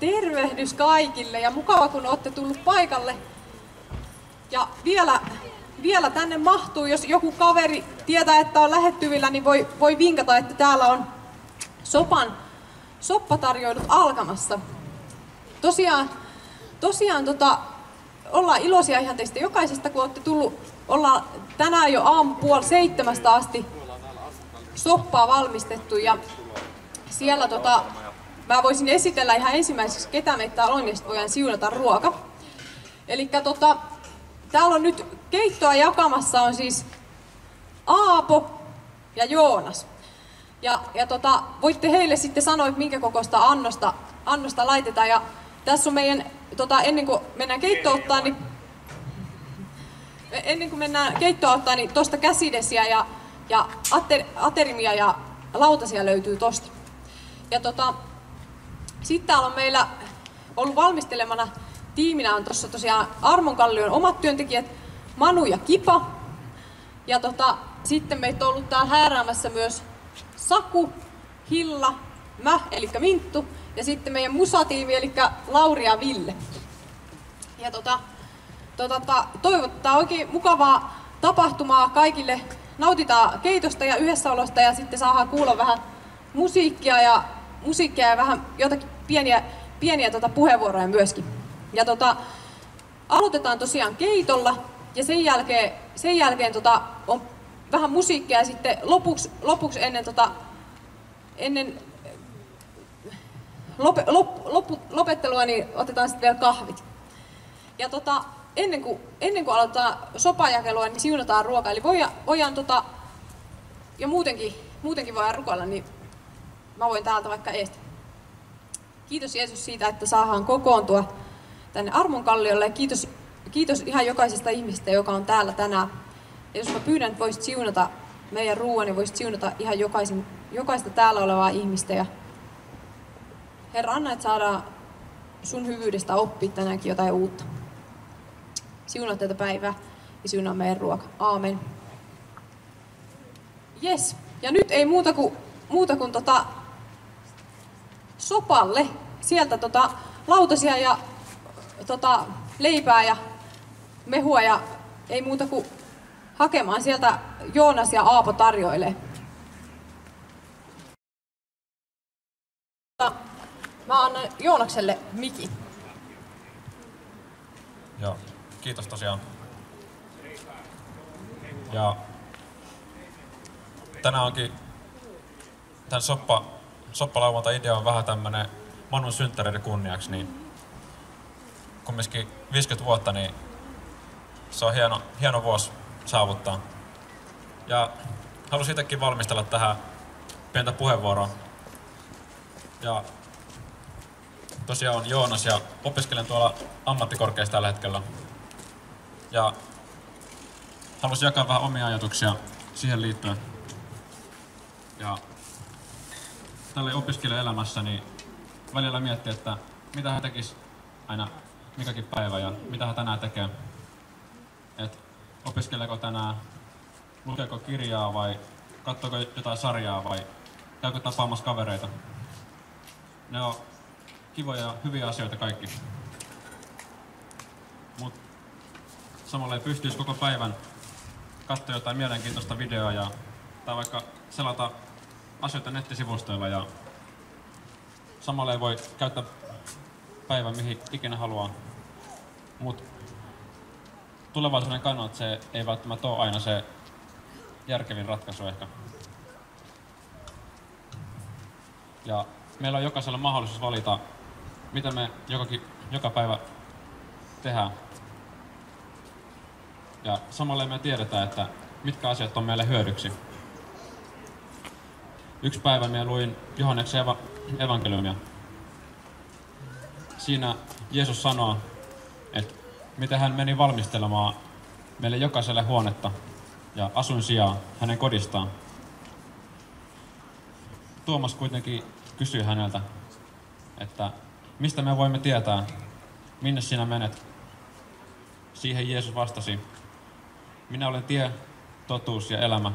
Tervehdys kaikille ja mukava kun olette tullut paikalle. Ja vielä, vielä tänne mahtuu, jos joku kaveri tietää, että on lähettyvillä, niin voi, voi vinkata, että täällä on sopan soppatarjoilut alkamassa. Tosiaan, tosiaan tota, ollaan iloisia ihan teistä jokaisesta, kun olette tullut. Ollaan tänään jo aamu puoli seitsemästä asti soppaa valmistettu ja siellä tota, mä voisin esitellä ihan ensimmäiseksi, ketä meitä täällä on, ja voidaan siunata ruoka. Eli tota, täällä on nyt keittoa jakamassa on siis Aapo ja Joonas. Ja, ja tota, voitte heille sitten sanoa, että minkä kokoista annosta, annosta laitetaan. Ja tässä on meidän, tota, ennen kuin mennään keittoon ottaa, niin ennen kuin mennään keittoa ottaa, niin tosta käsidesiä ja, ja ater, aterimia ja lautasia löytyy tosta. Ja tota, sitten täällä on meillä ollut valmistelemana tiiminä on tuossa tosiaan Armon Kallion omat työntekijät Manu ja Kipa. Ja tota, sitten meitä on ollut täällä hääräämässä myös Saku, Hilla, mä, eli Minttu, ja sitten meidän musatiimi, eli Lauri ja Ville. Ja tota, tota, toivottaa oikein mukavaa tapahtumaa kaikille. Nautitaan keitosta ja yhdessäolosta ja sitten saadaan kuulla vähän musiikkia ja, musiikkia ja vähän jotakin pieniä, pieniä tota puheenvuoroja myöskin. Ja tota, aloitetaan tosiaan keitolla ja sen jälkeen, sen jälkeen tota, on vähän musiikkia ja sitten lopuksi, lopuksi ennen, tota, ennen lope, lop, lop, lopettelua niin otetaan sitten vielä kahvit. Ja tota, ennen, kuin, ennen kuin aloitetaan sopajakelua, niin siunataan ruoka. Eli voidaan, voidaan tota, ja muutenkin, muutenkin voidaan rukoilla, niin mä voin täältä vaikka eestä. Kiitos Jeesus siitä, että saadaan kokoontua tänne Armon kalliolle ja kiitos, kiitos ihan jokaisesta ihmistä, joka on täällä tänään. Ja jos mä pyydän, että voisit siunata meidän ruoan, niin voisit siunata ihan jokaisen, jokaista täällä olevaa ihmistä. Ja Herra, anna, että saadaan sun hyvyydestä oppia tänäänkin jotain uutta. Siunaa tätä päivää ja siunaa meidän ruoka. Aamen. Yes. Ja nyt ei muuta kuin, muuta kuin tota, sopalle. Sieltä tota, lautasia ja tota, leipää ja mehua ja ei muuta kuin hakemaan sieltä Joonas ja Aapo tarjoilee. Mä annan Joonakselle mikin. Joo, kiitos tosiaan. Ja tänään onkin tämän soppa, soppalauantai idea on vähän tämmönen Manun synttäreiden kunniaksi, niin kumminkin 50 vuotta, niin se on hieno, hieno vuosi saavuttaa. Ja halusin itsekin valmistella tähän pientä puheenvuoroa. Ja tosiaan on Joonas ja opiskelen tuolla ammattikorkeassa tällä hetkellä. Ja halusin jakaa vähän omia ajatuksia siihen liittyen. Ja tälle opiskelijaelämässä niin välillä miettii, että mitä hän tekisi aina mikäkin päivä ja mitä hän tänään tekee. Et opiskeleeko tänään, lukeeko kirjaa vai katsoako jotain sarjaa vai käykö tapaamassa kavereita. Ne on kivoja ja hyviä asioita kaikki. Mut samalla ei pystyisi koko päivän katsoa jotain mielenkiintoista videoa ja, tai vaikka selata asioita nettisivustoilla ja samalla ei voi käyttää päivän mihin ikinä haluaa. Mut tulevaisuuden kannalta se ei välttämättä ole aina se järkevin ratkaisu ehkä. Ja meillä on jokaisella mahdollisuus valita, mitä me jokakin, joka päivä tehdään. Ja samalla me tiedetään, että mitkä asiat on meille hyödyksi. Yksi päivä minä luin Johanneksen eva- evankeliumia. Siinä Jeesus sanoo, että miten hän meni valmistelemaan meille jokaiselle huonetta ja asuin sijaa hänen kodistaan. Tuomas kuitenkin kysyi häneltä, että mistä me voimme tietää, minne sinä menet? Siihen Jeesus vastasi, minä olen tie, totuus ja elämä.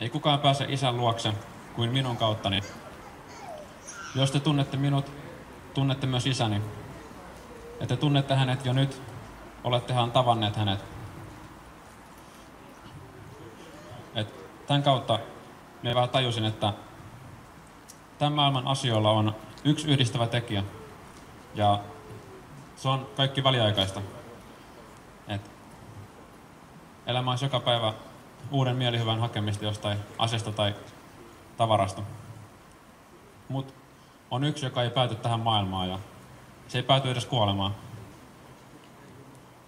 Ei kukaan pääse isän luokse kuin minun kauttani. Jos te tunnette minut, tunnette myös isäni. Ja te tunnette hänet jo nyt, olettehan tavanneet hänet. Et tämän kautta me vähän tajusin, että tämän maailman asioilla on yksi yhdistävä tekijä. Ja se on kaikki väliaikaista. Et elämä on joka päivä uuden mielihyvän hakemista jostain asiasta tai tavarasta. Mutta on yksi, joka ei pääty tähän maailmaan ja se ei pääty edes kuolemaan.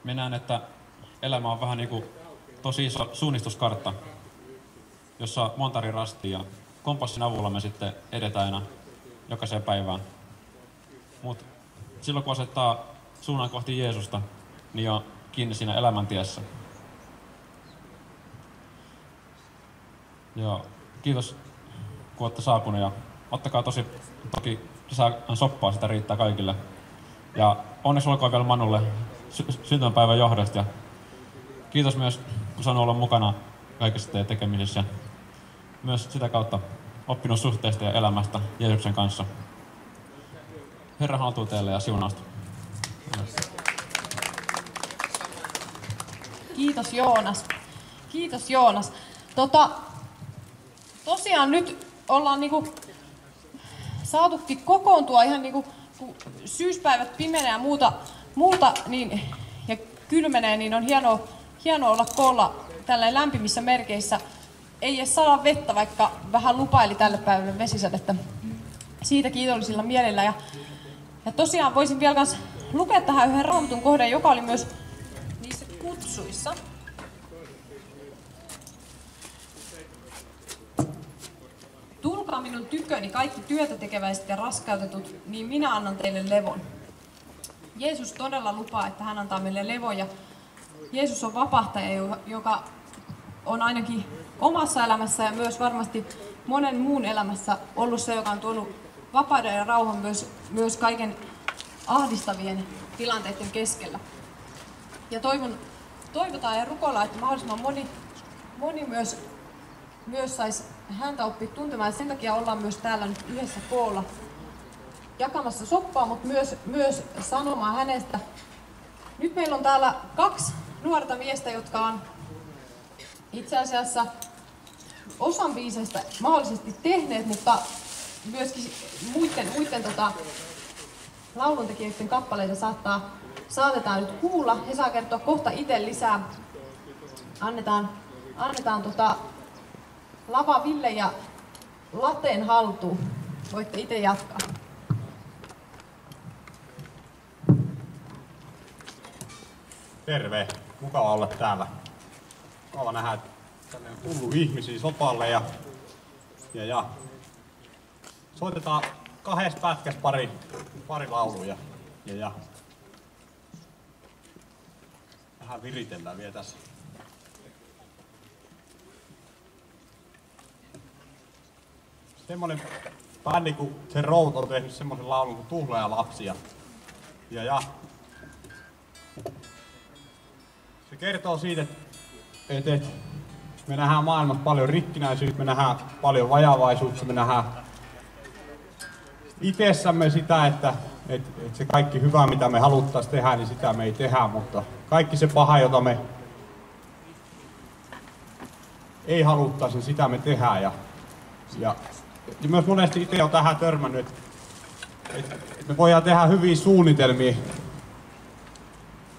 Minä näen, että elämä on vähän niin kuin tosi iso suunnistuskartta, jossa on monta eri rastia ja kompassin avulla me sitten edetään aina jokaiseen päivään. Mutta silloin kun asettaa suunnan kohti Jeesusta, niin on kiinni siinä elämäntiessä. Joo, kiitos kun olette saapunut ja ottakaa tosi, toki lisää soppaa, sitä riittää kaikille. Ja onneksi olkoon vielä Manulle sy- syntymäpäivän johdosta ja kiitos myös, kun saan olla mukana kaikessa teidän tekemisessä. Myös sitä kautta oppinut suhteesta ja elämästä Jeesuksen kanssa. Herra haltuu teille ja siunausta. Kiitos Joonas. Kiitos Joonas. Tota, tosiaan nyt ollaan niinku saatukin kokoontua ihan niinku, kun syyspäivät pimenee ja muuta, muuta niin, ja kylmenee, niin on hienoa, hienoa olla koolla tällä lämpimissä merkeissä. Ei edes saa vettä, vaikka vähän lupaili tälle päivälle vesisadetta. Siitä kiitollisilla mielellä. Ja, ja tosiaan voisin vielä kans lukea tähän yhden raamatun kohdan, joka oli myös niissä kutsuissa. Tulkaa minun tyköni kaikki työtä tekeväiset ja raskautetut, niin minä annan teille levon. Jeesus todella lupaa, että hän antaa meille levon ja Jeesus on vapahtaja, jo- joka on ainakin omassa elämässä ja myös varmasti monen muun elämässä ollut se, joka on tuonut vapauden ja rauhan myös, myös kaiken ahdistavien tilanteiden keskellä. Ja toivon, toivotaan ja rukoillaan, että mahdollisimman moni, moni myös, myös saisi häntä oppia tuntemaan. Ja sen takia ollaan myös täällä nyt yhdessä koolla jakamassa soppaa, mutta myös, myös sanomaan hänestä. Nyt meillä on täällä kaksi nuorta miestä, jotka on itse asiassa osan biiseistä mahdollisesti tehneet, mutta myöskin muiden, muiden tota, lauluntekijöiden kappaleita saattaa, saatetaan nyt kuulla. He saa kertoa kohta itse lisää. Annetaan, annetaan tota, Lava Ville ja Lateen haltuun. Voitte itse jatkaa. Terve, mukava olla täällä. Mukava nähdä, että tänne on tullut ihmisiä sopalle ja, ja, ja soitetaan kahdessa pätkässä pari, pari lauluja. Ja, ja. Vähän viritellään vielä tässä. Semmonen bändi kuin The Road on tehnyt semmoisen laulun kuin Tuhlea lapsia. Ja, ja se kertoo siitä, että, että me nähdään maailmassa paljon rikkinäisyyttä, me nähdään paljon vajavaisuutta, me nähdään itsessämme sitä, että, että, että se kaikki hyvä, mitä me haluttaisiin tehdä, niin sitä me ei tehdä, mutta kaikki se paha, jota me ei haluttaisi, niin sitä me tehdään. Ja, ja, ja myös monesti itse olen tähän törmännyt, että, että, me voidaan tehdä hyviä suunnitelmia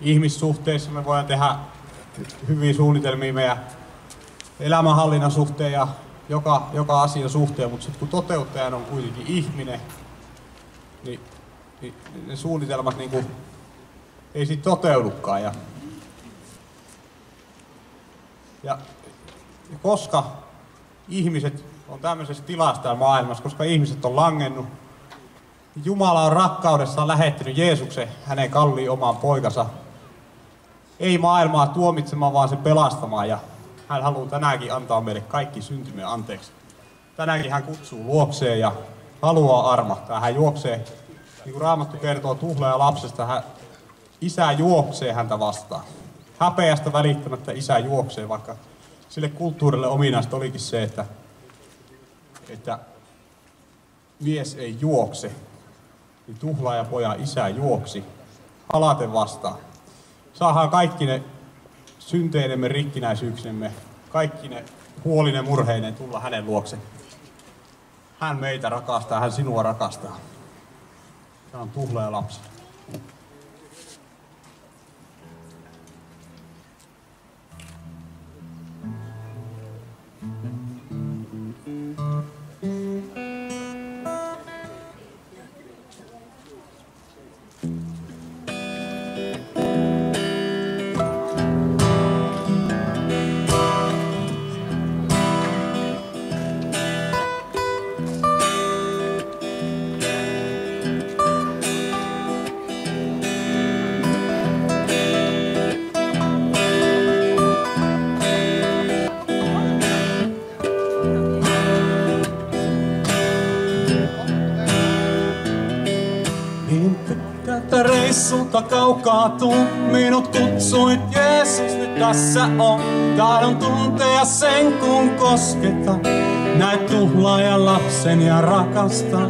ihmissuhteissa, me voidaan tehdä hyviä suunnitelmia meidän elämänhallinnan suhteen ja joka, joka asian suhteen, mutta sitten kun toteuttajana on kuitenkin ihminen, niin, niin ne suunnitelmat niin kuin, ei sitten toteudukaan. Ja, ja, ja koska ihmiset on tämmöisessä tilassa täällä maailmassa, koska ihmiset on langennut, niin Jumala on rakkaudessaan lähettänyt Jeesuksen hänen kalliin omaan poikansa. Ei maailmaa tuomitsemaan, vaan se pelastamaan. Ja hän haluaa tänäänkin antaa meille kaikki syntymme anteeksi. Tänäänkin hän kutsuu luokseen ja haluaa armahtaa. Hän juoksee niin kuin Raamattu kertoo tuhlaaja lapsesta, hän, isä juoksee häntä vastaan. Häpeästä välittämättä isä juoksee, vaikka sille kulttuurille ominaista olikin se, että, että mies ei juokse, niin tuhlaaja poja isä juoksi halaten vastaan. Saadaan kaikki ne synteinemme, rikkinäisyyksemme, kaikki ne huolinen murheinen tulla hänen luokse. Hän meitä rakastaa, hän sinua rakastaa. Tämä on tuhlaaja lapsi. Reissulta kaukaa tuu, minut kutsuit Jeesus, nyt tässä on. Tahdon tuntea sen, kun kosketa, näet tuhlaajan lapsen ja rakastaa.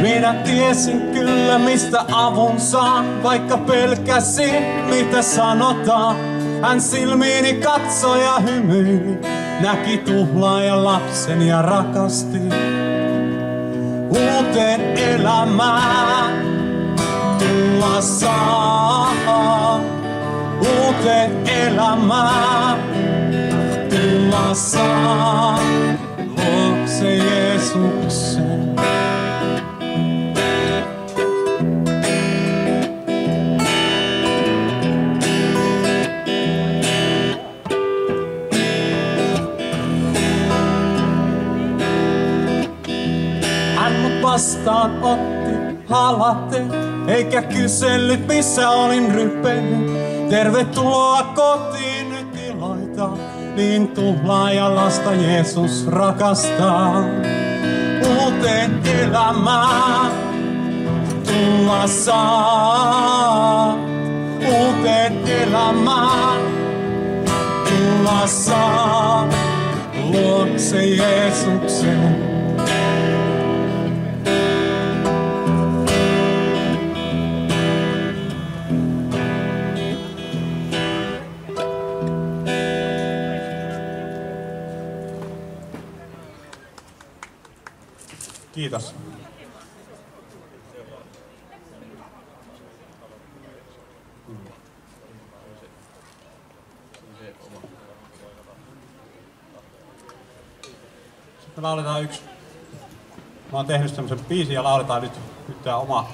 Minä tiesin kyllä, mistä avun saan, vaikka pelkäsin, mitä sanotaan. Hän silmiini katsoi ja hymyili, näki tuhlaajan lapsen ja rakasti uuteen elämään saa. Uuteen elämään tulla saa. Luokse Jeesuksen. Hän vastaan otti halate, eikä kysellyt missä olin ryppenyt. Tervetuloa kotiin nyt iloita, niin tuhlaaja lasta Jeesus rakastaa. Uuteen elämään tulla saa. Uuteen elämään tulla saa. Luokse Jeesuksen. Kiitos. Sitten lauletaan yksi. Mä oon tehnyt semmoisen biisin ja lauletaan nyt, nyt tää oma,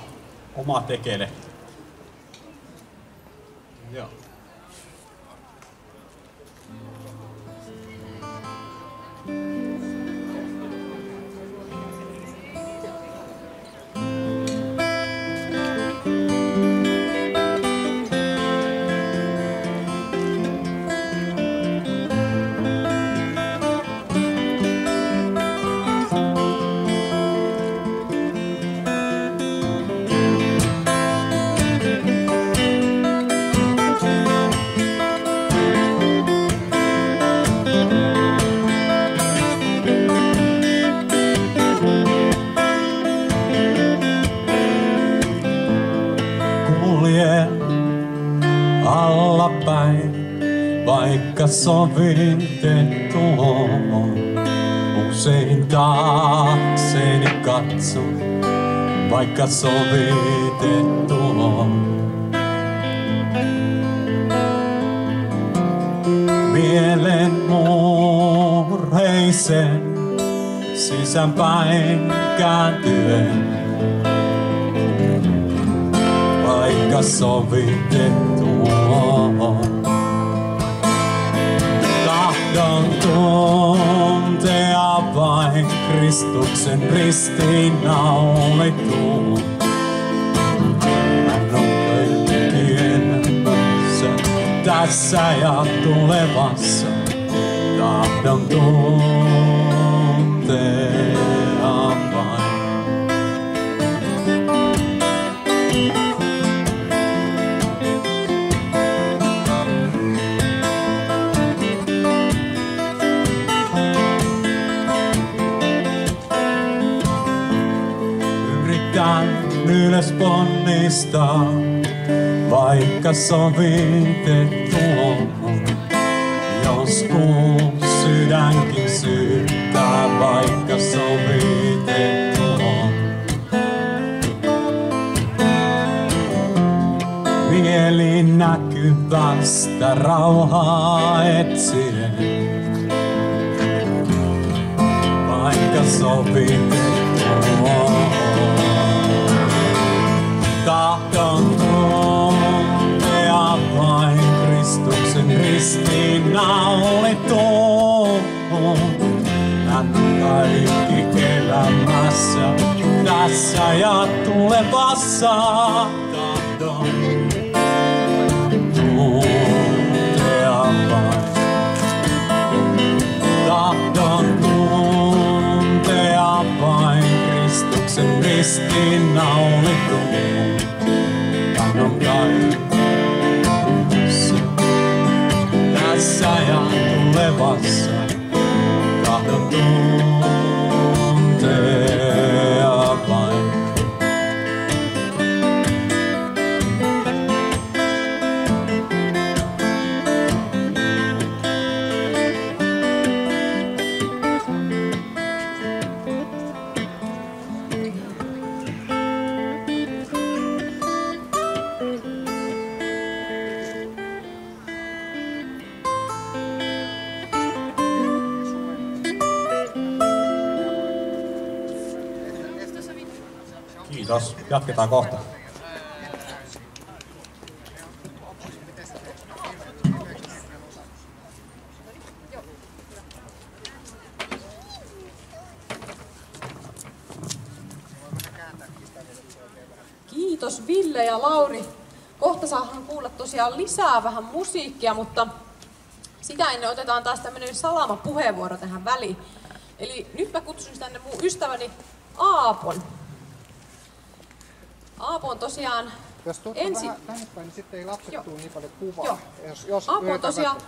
oma tekele. Joo. Vaikka sovitettu on. Usein taakseni katson, vaikka sovitettu on. Mielen murheisen sisäänpäin kääntyen vaikka sovitettu on. Tahdon tuntea vain Kristuksen ristiinnaulitun. Hän on kaikkien tässä ja tulevassa. Tahdon tuntea ylös ponnistaa, vaikka sovitettu on. Joskus sydänkin syyttää, vaikka sovitettu on. Mieli näkyvästä rauhaa etsien. Vaikka sovitettu Ristiin naulittuun. Hän kaikki elämässä, tässä ja tulevassa tahdon tuntea vain. Tahdon tuntea vain tulevassa. Kiitos. Jatketaan kohta. Kiitos Ville ja Lauri. Kohta saahan kuulla tosiaan lisää vähän musiikkia, mutta sitä ennen otetaan taas tämmöinen salama puheenvuoro tähän väliin. Eli nyt mä kutsun tänne mun ystäväni Aapon. Aapo on tosiaan Jos tuut ensi... vähän tänne päin, niin sitten ei lapset Joo. tuu niin paljon kuvaa. Joo. Jos, jos Aapo on tosiaan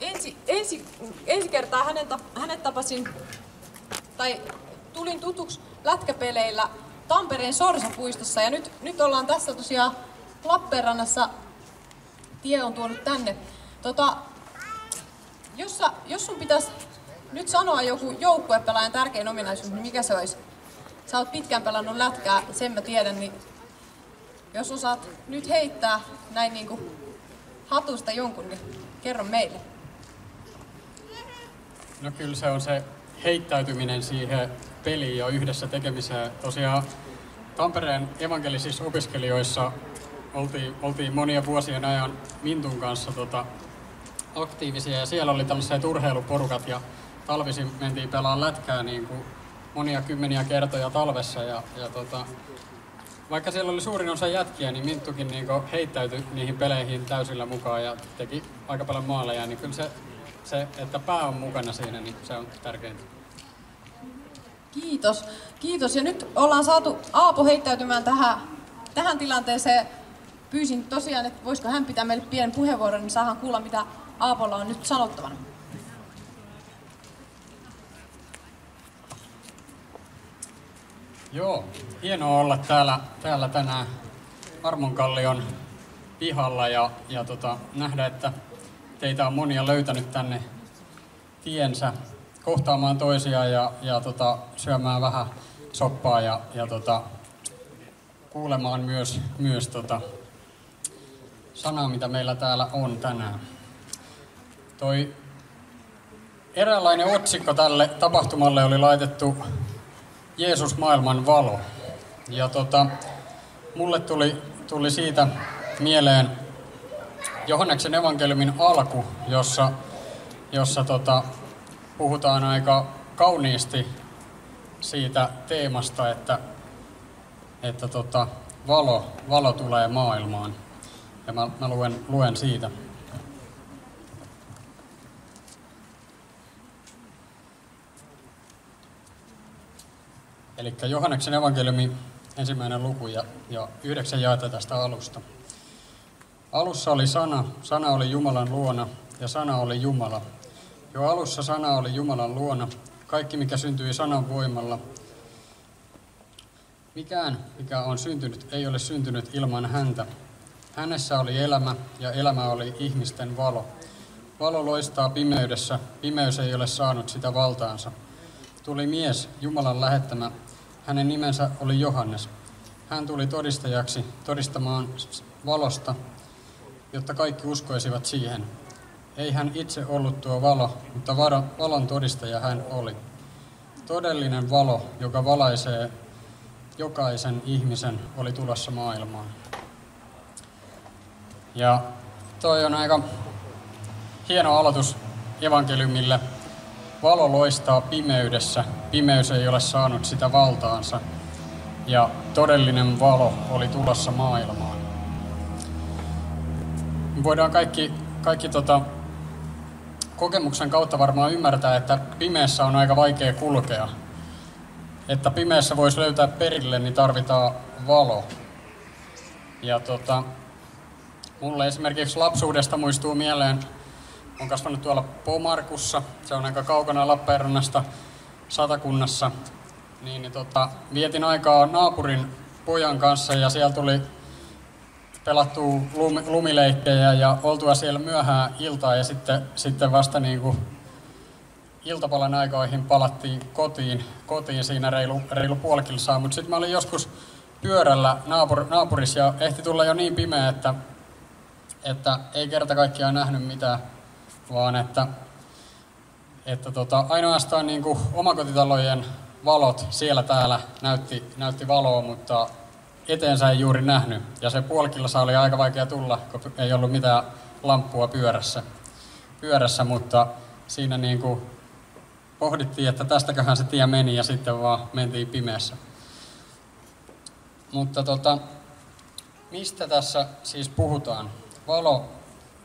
ensi, ensi, ensi kertaa hänen, hänet tapasin, tai tulin tutuksi lätkäpeleillä Tampereen Sorsapuistossa ja nyt, nyt ollaan tässä tosiaan Lappeenrannassa. Tie on tuonut tänne. Tota, jos, sä, jos sun pitäisi nyt sanoa joku joukkuepelaajan tärkein ominaisuus, niin mikä se olisi? Sä oot pitkään pelannut lätkää, sen mä tiedän, niin jos osaat nyt heittää näin niinku hatusta jonkun, niin kerro meille. No kyllä se on se heittäytyminen siihen peliin ja yhdessä tekemiseen. Tosiaan Tampereen evankelisissa opiskelijoissa oltiin, oltiin monia vuosien ajan Mintun kanssa tota, aktiivisia ja siellä oli tällaiset urheiluporukat ja talvisin mentiin pelaamaan lätkää niin kuin monia kymmeniä kertoja talvessa ja, ja tota, vaikka siellä oli suurin osa jätkiä, niin Minttukin niin heittäytyi niihin peleihin täysillä mukaan ja teki aika paljon maaleja, niin kyllä se, se, että pää on mukana siinä, niin se on tärkeintä. Kiitos. Kiitos. Ja nyt ollaan saatu Aapo heittäytymään tähän, tähän tilanteeseen. Pyysin tosiaan, että voisiko hän pitää meille pienen puheenvuoron, niin saadaan kuulla, mitä Aapolla on nyt sanottavana. Joo, hienoa olla täällä, täällä tänään Armonkallion pihalla ja, ja tota, nähdä, että teitä on monia löytänyt tänne tiensä kohtaamaan toisiaan ja, ja tota, syömään vähän soppaa ja, ja tota, kuulemaan myös, myös tota, sanaa, mitä meillä täällä on tänään. Toi eräänlainen otsikko tälle tapahtumalle oli laitettu Jeesus maailman valo. Ja tota, mulle tuli, tuli siitä mieleen Johanneksen evankeliumin alku, jossa, jossa tota, puhutaan aika kauniisti siitä teemasta, että, että tota, valo, valo tulee maailmaan. Ja mä, mä luen, luen siitä. Eli Johanneksen evankeliumi ensimmäinen luku ja, ja yhdeksän jaeta tästä alusta. Alussa oli sana, sana oli Jumalan luona ja sana oli Jumala. Jo alussa sana oli Jumalan luona, kaikki mikä syntyi sanan voimalla. Mikään, mikä on syntynyt, ei ole syntynyt ilman häntä. Hänessä oli elämä, ja elämä oli ihmisten valo. Valo loistaa pimeydessä, pimeys ei ole saanut sitä valtaansa. Tuli mies, Jumalan lähettämä. Hänen nimensä oli Johannes. Hän tuli todistajaksi todistamaan valosta, jotta kaikki uskoisivat siihen. Ei hän itse ollut tuo valo, mutta valon todistaja hän oli. Todellinen valo, joka valaisee jokaisen ihmisen, oli tulossa maailmaan. Ja toi on aika hieno aloitus evankeliumille. Valo loistaa pimeydessä, pimeys ei ole saanut sitä valtaansa. Ja todellinen valo oli tulossa maailmaan. Voidaan kaikki, kaikki tota, kokemuksen kautta varmaan ymmärtää, että pimeässä on aika vaikea kulkea. Että pimeässä voisi löytää perille, niin tarvitaan valo. Ja tota, mulle esimerkiksi lapsuudesta muistuu mieleen, on kasvanut tuolla Pomarkussa, se on aika kaukana Lappeenrannasta, Satakunnassa. Niin, niin tota, vietin aikaa naapurin pojan kanssa ja siellä tuli pelattu lum, lumileikkejä ja oltua siellä myöhään iltaa ja sitten, sitten vasta niin kuin iltapalan aikoihin palattiin kotiin, kotiin siinä reilu, reilu puoli kilsaa. Mutta sitten mä olin joskus pyörällä naapur, naapurissa ja ehti tulla jo niin pimeä, että, että ei kerta kaikkiaan nähnyt mitään, vaan että, että tota, ainoastaan niin kuin omakotitalojen valot siellä täällä näytti, näytti valoa, mutta eteensä ei juuri nähnyt. Ja se puolikilsa oli aika vaikea tulla, kun ei ollut mitään lamppua pyörässä, pyörässä mutta siinä niin kuin pohdittiin, että tästäköhän se tie meni ja sitten vaan mentiin pimeässä. Mutta tota, mistä tässä siis puhutaan? Valo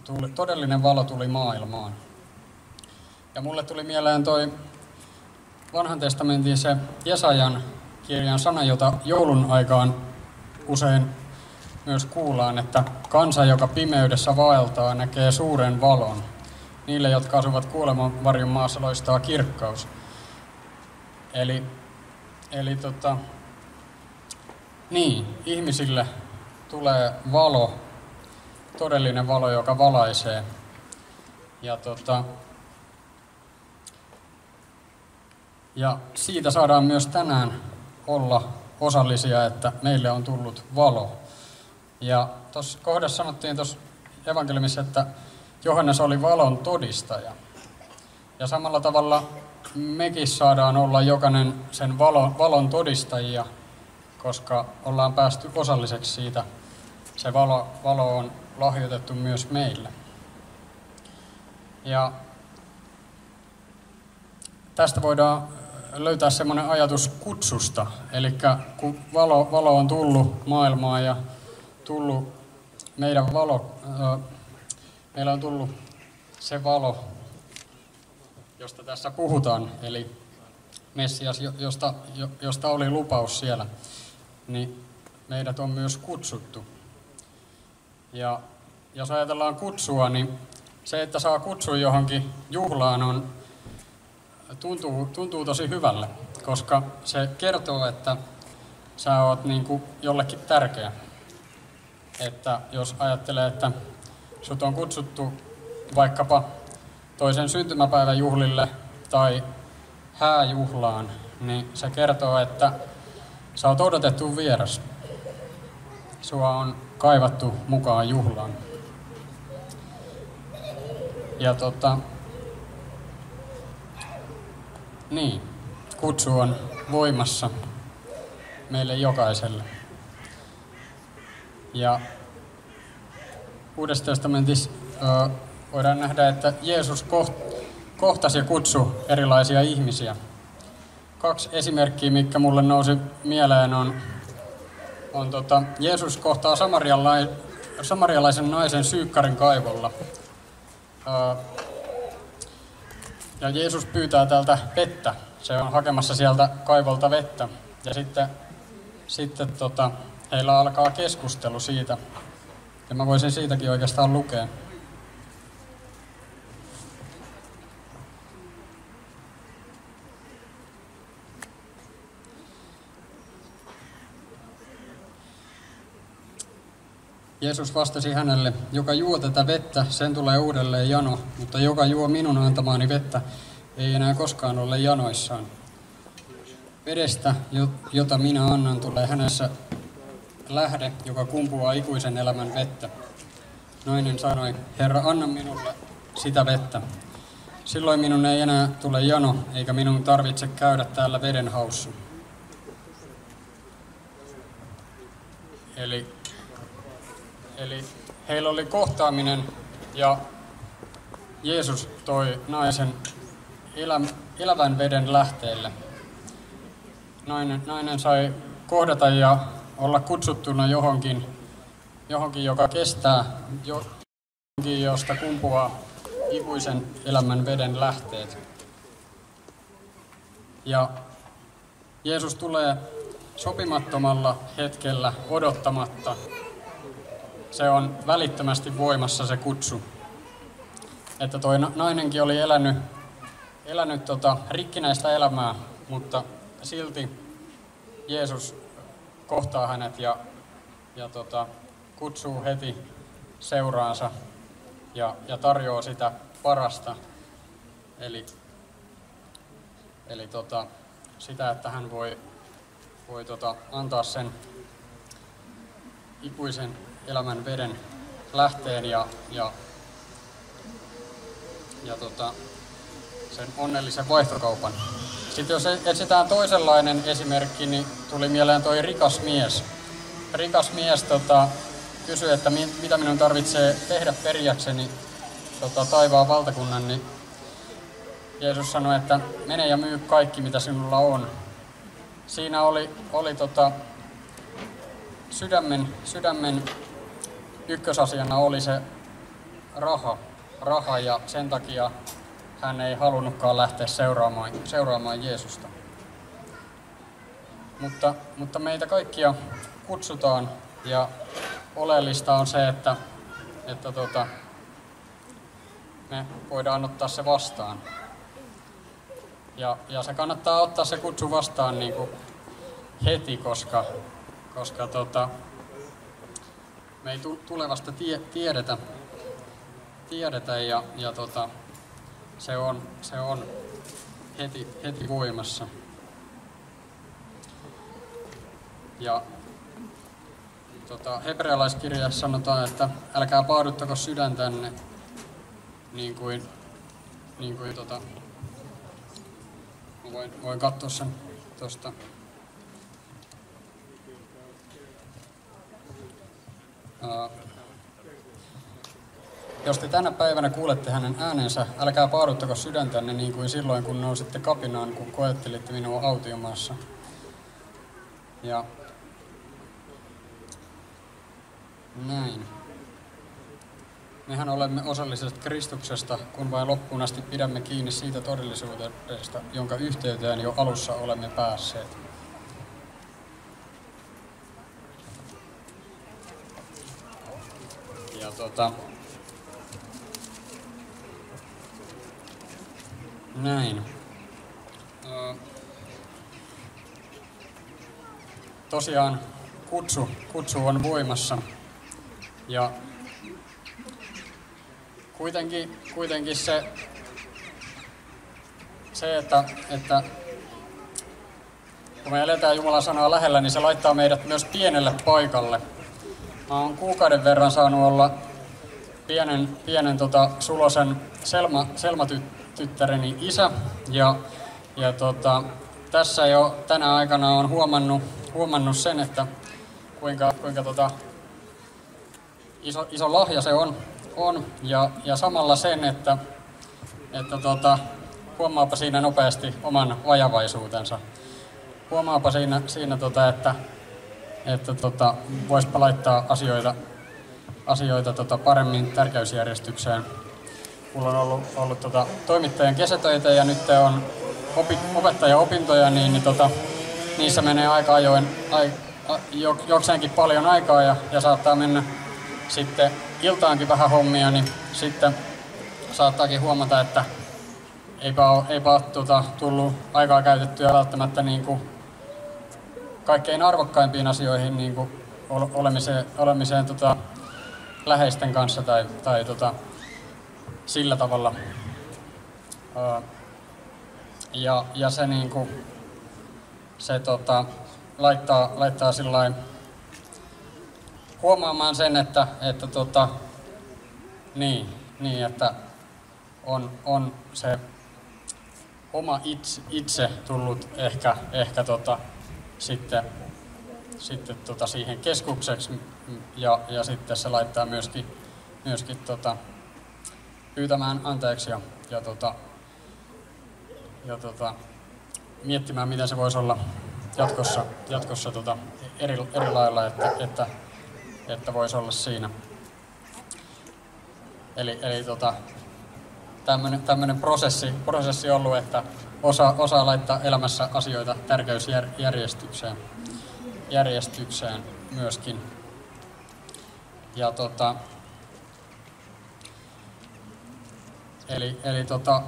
tuli, todellinen valo tuli maailmaan. Ja mulle tuli mieleen toi vanhan testamentin se Jesajan kirjan sana, jota joulun aikaan usein myös kuullaan, että kansa, joka pimeydessä vaeltaa, näkee suuren valon. Niille, jotka asuvat kuoleman varjon maassa, loistaa kirkkaus. Eli, eli tota, niin, ihmisille tulee valo, todellinen valo, joka valaisee. Ja, tota, ja siitä saadaan myös tänään olla osallisia, että meille on tullut valo. Ja tuossa kohdassa sanottiin tuossa evankeliumissa, että Johannes oli valon todistaja. Ja samalla tavalla mekin saadaan olla jokainen sen valon, valon todistajia, koska ollaan päästy osalliseksi siitä. Se valo, valo on lahjoitettu myös meille. Ja tästä voidaan löytää semmoinen ajatus kutsusta. Eli kun valo, valo on tullut maailmaan ja tullut meidän valo, meillä on tullut se valo, josta tässä puhutaan, eli Messias, josta, josta oli lupaus siellä, niin meidät on myös kutsuttu. Ja jos ajatellaan kutsua, niin se, että saa kutsua johonkin juhlaan, on tuntuu, tuntuu tosi hyvälle, koska se kertoo, että sä oot niin kuin jollekin tärkeä. Että jos ajattelee, että sut on kutsuttu vaikkapa toisen syntymäpäivän juhlille tai hääjuhlaan, niin se kertoo, että sä oot odotettu vieras. Sua on kaivattu mukaan juhlaan. Ja tota, niin, kutsu on voimassa meille jokaiselle. Ja Uudessa testamentissa ö, voidaan nähdä, että Jeesus koht, kohtasi ja kutsu erilaisia ihmisiä. Kaksi esimerkkiä, mikä mulle nousi mieleen, on, on tota, Jeesus kohtaa samarialaisen naisen syykkarin kaivolla. Ja Jeesus pyytää täältä vettä. Se on hakemassa sieltä kaivolta vettä. Ja sitten, sitten tota, heillä alkaa keskustelu siitä. Ja mä voisin siitäkin oikeastaan lukea. Jeesus vastasi hänelle, joka juo tätä vettä, sen tulee uudelleen jano, mutta joka juo minun antamaani vettä, ei enää koskaan ole janoissaan. Vedestä, jo- jota minä annan, tulee hänessä lähde, joka kumpuaa ikuisen elämän vettä. Nainen sanoi, Herra, anna minulle sitä vettä. Silloin minun ei enää tule jano, eikä minun tarvitse käydä täällä veden haussa. Eli, eli heillä oli kohtaaminen ja Jeesus toi naisen elä, elävän veden lähteelle. Nainen, nainen sai kohdata ja olla kutsuttuna johonkin, johonkin joka kestää, jo- johonkin, josta kumpuaa ikuisen elämän veden lähteet. Ja Jeesus tulee sopimattomalla hetkellä odottamatta. Se on välittömästi voimassa se kutsu. Että toi na- nainenkin oli elänyt, elänyt tota rikkinäistä elämää, mutta silti Jeesus kohtaa hänet ja, ja tota, kutsuu heti seuraansa ja, ja tarjoaa sitä parasta. Eli, eli tota, sitä, että hän voi, voi tota, antaa sen ikuisen elämän veden lähteen ja, ja, ja tota, sen onnellisen vaihtokaupan. Sitten jos etsitään toisenlainen esimerkki, niin tuli mieleen toi rikas mies. Rikas mies tota, kysyi, että mi, mitä minun tarvitsee tehdä periäkseni tota, taivaan valtakunnan, niin Jeesus sanoi, että mene ja myy kaikki, mitä sinulla on. Siinä oli, oli tota, sydämen, sydämen ykkösasiana oli se raha, raha ja sen takia hän ei halunnutkaan lähteä seuraamaan, seuraamaan Jeesusta. Mutta, mutta meitä kaikkia kutsutaan ja oleellista on se, että, että tota, me voidaan ottaa se vastaan. Ja, ja se kannattaa ottaa se kutsu vastaan niin kuin heti, koska, koska tota, me ei tu- tulevasta tie, tiedetä, tiedetä ja, ja tota, se on, se on heti, heti voimassa. Ja tota, hebrealaiskirjassa sanotaan, että älkää paaduttako sydäntänne niin kuin, niin kuin tota, voin, voin katsoa sen tuosta. Jos te tänä päivänä kuulette hänen äänensä, älkää paaduttako sydäntänne niin kuin silloin, kun nousitte kapinaan, kun koettelitte minua autiomaassa. Ja näin. Mehän olemme osalliset Kristuksesta, kun vain loppuun asti pidämme kiinni siitä todellisuudesta, jonka yhteyteen jo alussa olemme päässeet. Tota, näin. Ö, tosiaan kutsu, kutsu on voimassa ja kuitenkin, kuitenkin se, se että, että kun me eletään Jumalan sanaa lähellä, niin se laittaa meidät myös pienelle paikalle. Mä oon kuukauden verran saanut olla pienen, pienen tota, sulosen Selma, Selma-tyttäreni isä. Ja, ja tota, tässä jo tänä aikana on huomannut, huomannut sen, että kuinka, kuinka tota, iso, iso lahja se on. on. Ja, ja samalla sen, että, että tota, huomaapa siinä nopeasti oman vajavaisuutensa. Huomaapa siinä, siinä tota, että, että tota, voisipa laittaa asioita, asioita tota, paremmin tärkeysjärjestykseen. Mulla on ollut, ollut tota, toimittajan kesätöitä ja nyt on opi, opettajaopintoja, niin, niin tota, niissä menee aika ajoin ai, a, jo, jokseenkin paljon aikaa ja, ja saattaa mennä sitten iltaankin vähän hommia, niin sitten saattaakin huomata, että eipä ole, eipä ole tota, tullut aikaa käytettyä välttämättä niin kuin kaikkein arvokkaimpiin asioihin niin kuin olemiseen, olemiseen tota, läheisten kanssa tai, tai tota, sillä tavalla. Ja, ja se, niinku, se tota, laittaa, laittaa sillain huomaamaan sen, että, että tota, niin, niin, että on, on se oma itse, itse tullut ehkä, ehkä tota, sitten, sitten tota siihen keskukseksi ja, ja sitten se laittaa myöskin, myöskin tota, pyytämään anteeksi ja, ja, tota, ja tota, miettimään, mitä se voisi olla jatkossa, jatkossa tota, eri, eri lailla, että, että, että voisi olla siinä. Eli, eli tota, tämmöinen prosessi, prosessi ollut, että osa, osaa laittaa elämässä asioita tärkeysjärjestykseen järjestykseen myöskin. Ja tota, eli, eli tota,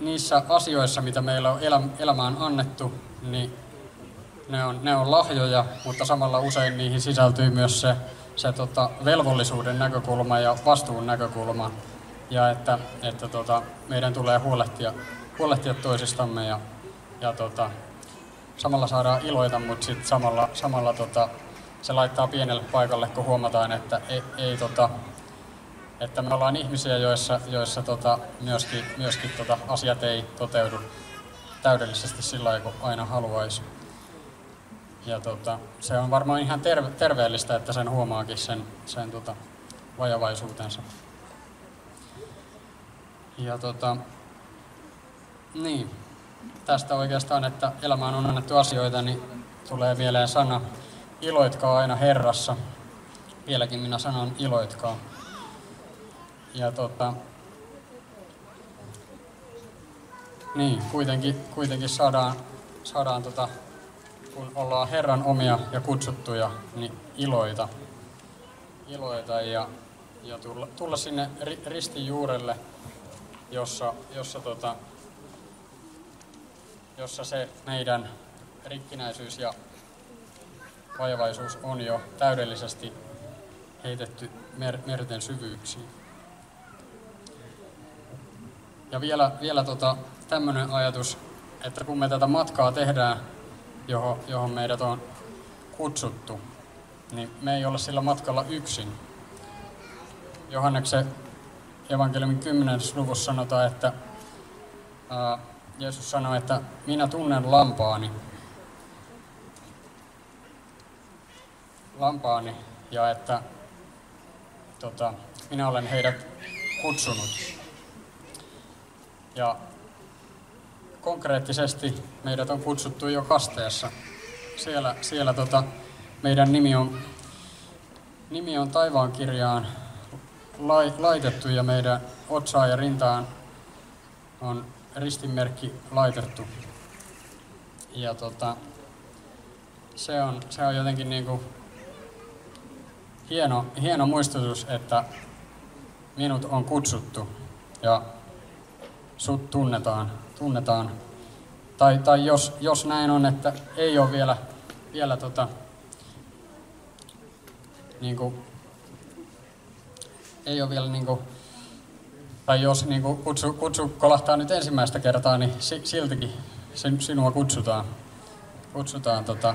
niissä asioissa, mitä meillä on elä, elämään annettu, niin ne on, ne on lahjoja, mutta samalla usein niihin sisältyy myös se, se tota, velvollisuuden näkökulma ja vastuun näkökulma. Ja että, että tota, meidän tulee huolehtia, huolehtia toisistamme ja, ja tota, samalla saadaan iloita, mutta sitten samalla, samalla tota, se laittaa pienelle paikalle, kun huomataan, että ei, ei tota, että me ollaan ihmisiä, joissa, joissa tota, myöskin, myöskin tota, asiat ei toteudu täydellisesti sillä lailla, kuin aina haluaisi. Ja tota, se on varmaan ihan terve, terveellistä, että sen huomaakin sen, sen tota, vajavaisuutensa. Ja tota, niin, tästä oikeastaan, että elämään on annettu asioita, niin tulee mieleen sana iloitkaa aina Herrassa. Vieläkin minä sanon iloitkaa. Ja tota, niin, kuitenkin, kuitenkin saadaan, saadaan tota, kun ollaan Herran omia ja kutsuttuja, niin iloita. Iloita ja, ja tulla, tulla sinne ristin juurelle, jossa, jossa, tota, jossa se meidän rikkinäisyys ja vajavaisuus on jo täydellisesti heitetty mer- merten syvyyksiin. Ja vielä, vielä tota, tämmöinen ajatus, että kun me tätä matkaa tehdään, johon, johon meidät on kutsuttu, niin me ei olla sillä matkalla yksin. Johanneksen evankeliumin 10. luvussa sanotaan, että ää, Jeesus sanoi, että minä tunnen lampaani, lampaani ja että tota, minä olen heidät kutsunut. Ja konkreettisesti meidät on kutsuttu jo kasteessa. Siellä, siellä tota, meidän nimi on, nimi on taivaan kirjaan lai, laitettu ja meidän otsaan ja rintaan on ristinmerkki laitettu. Ja tota, se, on, se on jotenkin niin kuin hieno, hieno muistutus, että minut on kutsuttu ja sut tunnetaan, tunnetaan. Tai, tai jos, jos näin on, että ei ole vielä, vielä tota, niin kuin, ei ole vielä niin kuin, tai jos niin kuin kutsu, kutsu kolahtaa nyt ensimmäistä kertaa, niin si, siltikin sinua kutsutaan, kutsutaan tota,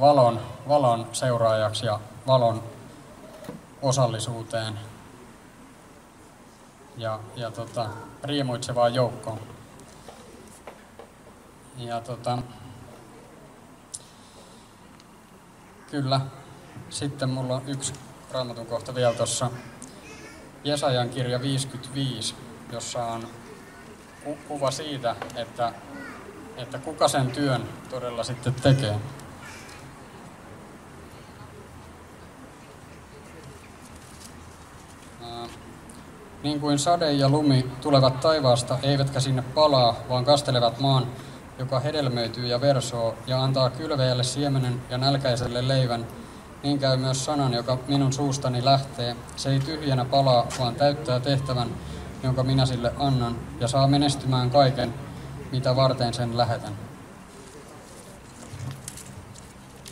valon, valon seuraajaksi ja valon osallisuuteen. Ja, ja tota, riemuitsevaan joukkoon. Ja tota, kyllä, sitten mulla on yksi raamatun kohta vielä tuossa Jesajan kirja 55, jossa on kuva siitä, että, että kuka sen työn todella sitten tekee. Niin kuin sade ja lumi tulevat taivaasta, eivätkä sinne palaa, vaan kastelevat maan, joka hedelmöityy ja versoo ja antaa kylväjälle siemenen ja nälkäiselle leivän, niin käy myös sanan, joka minun suustani lähtee. Se ei tyhjänä palaa, vaan täyttää tehtävän, jonka minä sille annan, ja saa menestymään kaiken, mitä varten sen lähetän.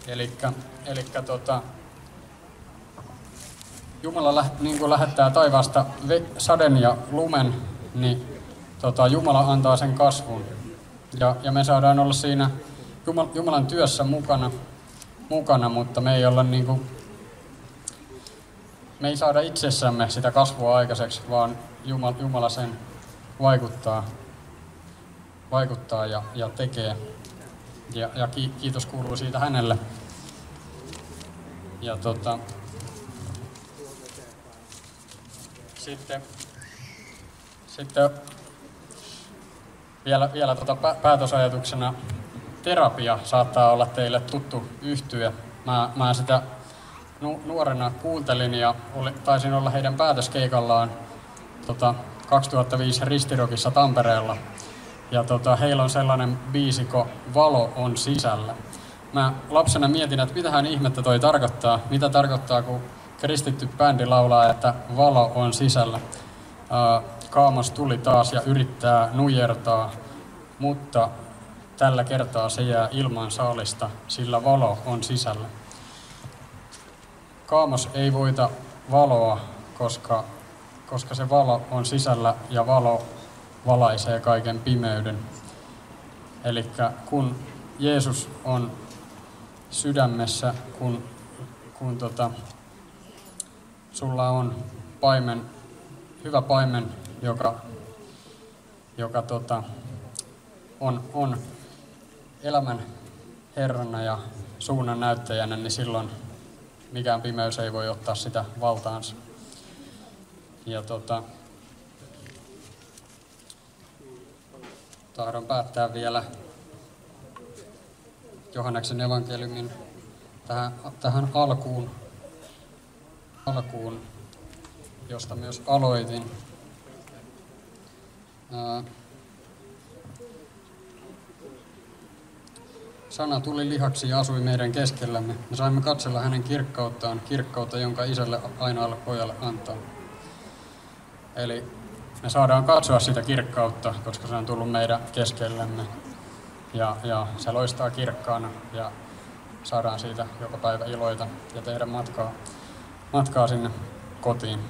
Elikkä, elikkä tota, Jumala lä, niin kuin lähettää taivaasta saden ja lumen, niin tota, Jumala antaa sen kasvun. Ja, ja me saadaan olla siinä Jumal, Jumalan työssä mukana, mukana, mutta me ei olla niin kuin, me ei saada itsessämme sitä kasvua aikaiseksi, vaan Jumala, Jumala sen vaikuttaa, vaikuttaa ja, ja tekee. Ja, ja kiitos kuuluu siitä hänelle. Ja tota, sitten, sitten vielä, vielä tota päätösajatuksena terapia saattaa olla teille tuttu yhtyä. Mä, mä sitä nu, nuorena kuuntelin ja oli, taisin olla heidän päätöskeikallaan tota, 2005 Ristirokissa Tampereella. Ja tota, heillä on sellainen biisiko Valo on sisällä. Mä lapsena mietin, että mitähän ihmettä toi tarkoittaa. Mitä tarkoittaa, kun kristitty bändi laulaa, että valo on sisällä. Kaamos tuli taas ja yrittää nujertaa, mutta tällä kertaa se jää ilman saalista, sillä valo on sisällä. Kaamos ei voita valoa, koska, koska se valo on sisällä ja valo valaisee kaiken pimeyden. Eli kun Jeesus on sydämessä, kun, kun tota, sulla on paimen, hyvä paimen, joka, joka tota, on, on elämän herrana ja suunnan näyttäjänä, niin silloin mikään pimeys ei voi ottaa sitä valtaansa. Ja tota, tahdon päättää vielä Johanneksen evankeliumin tähän, tähän alkuun, alkuun, josta myös aloitin. Ää, Sana tuli lihaksi ja asui meidän keskellämme. Me saimme katsella hänen kirkkauttaan, kirkkautta, jonka isälle ainoalle pojalle antaa. Eli me saadaan katsoa sitä kirkkautta, koska se on tullut meidän keskellämme. Ja, ja se loistaa kirkkaana ja saadaan siitä joka päivä iloita ja tehdä matkaa, matkaa sinne kotiin,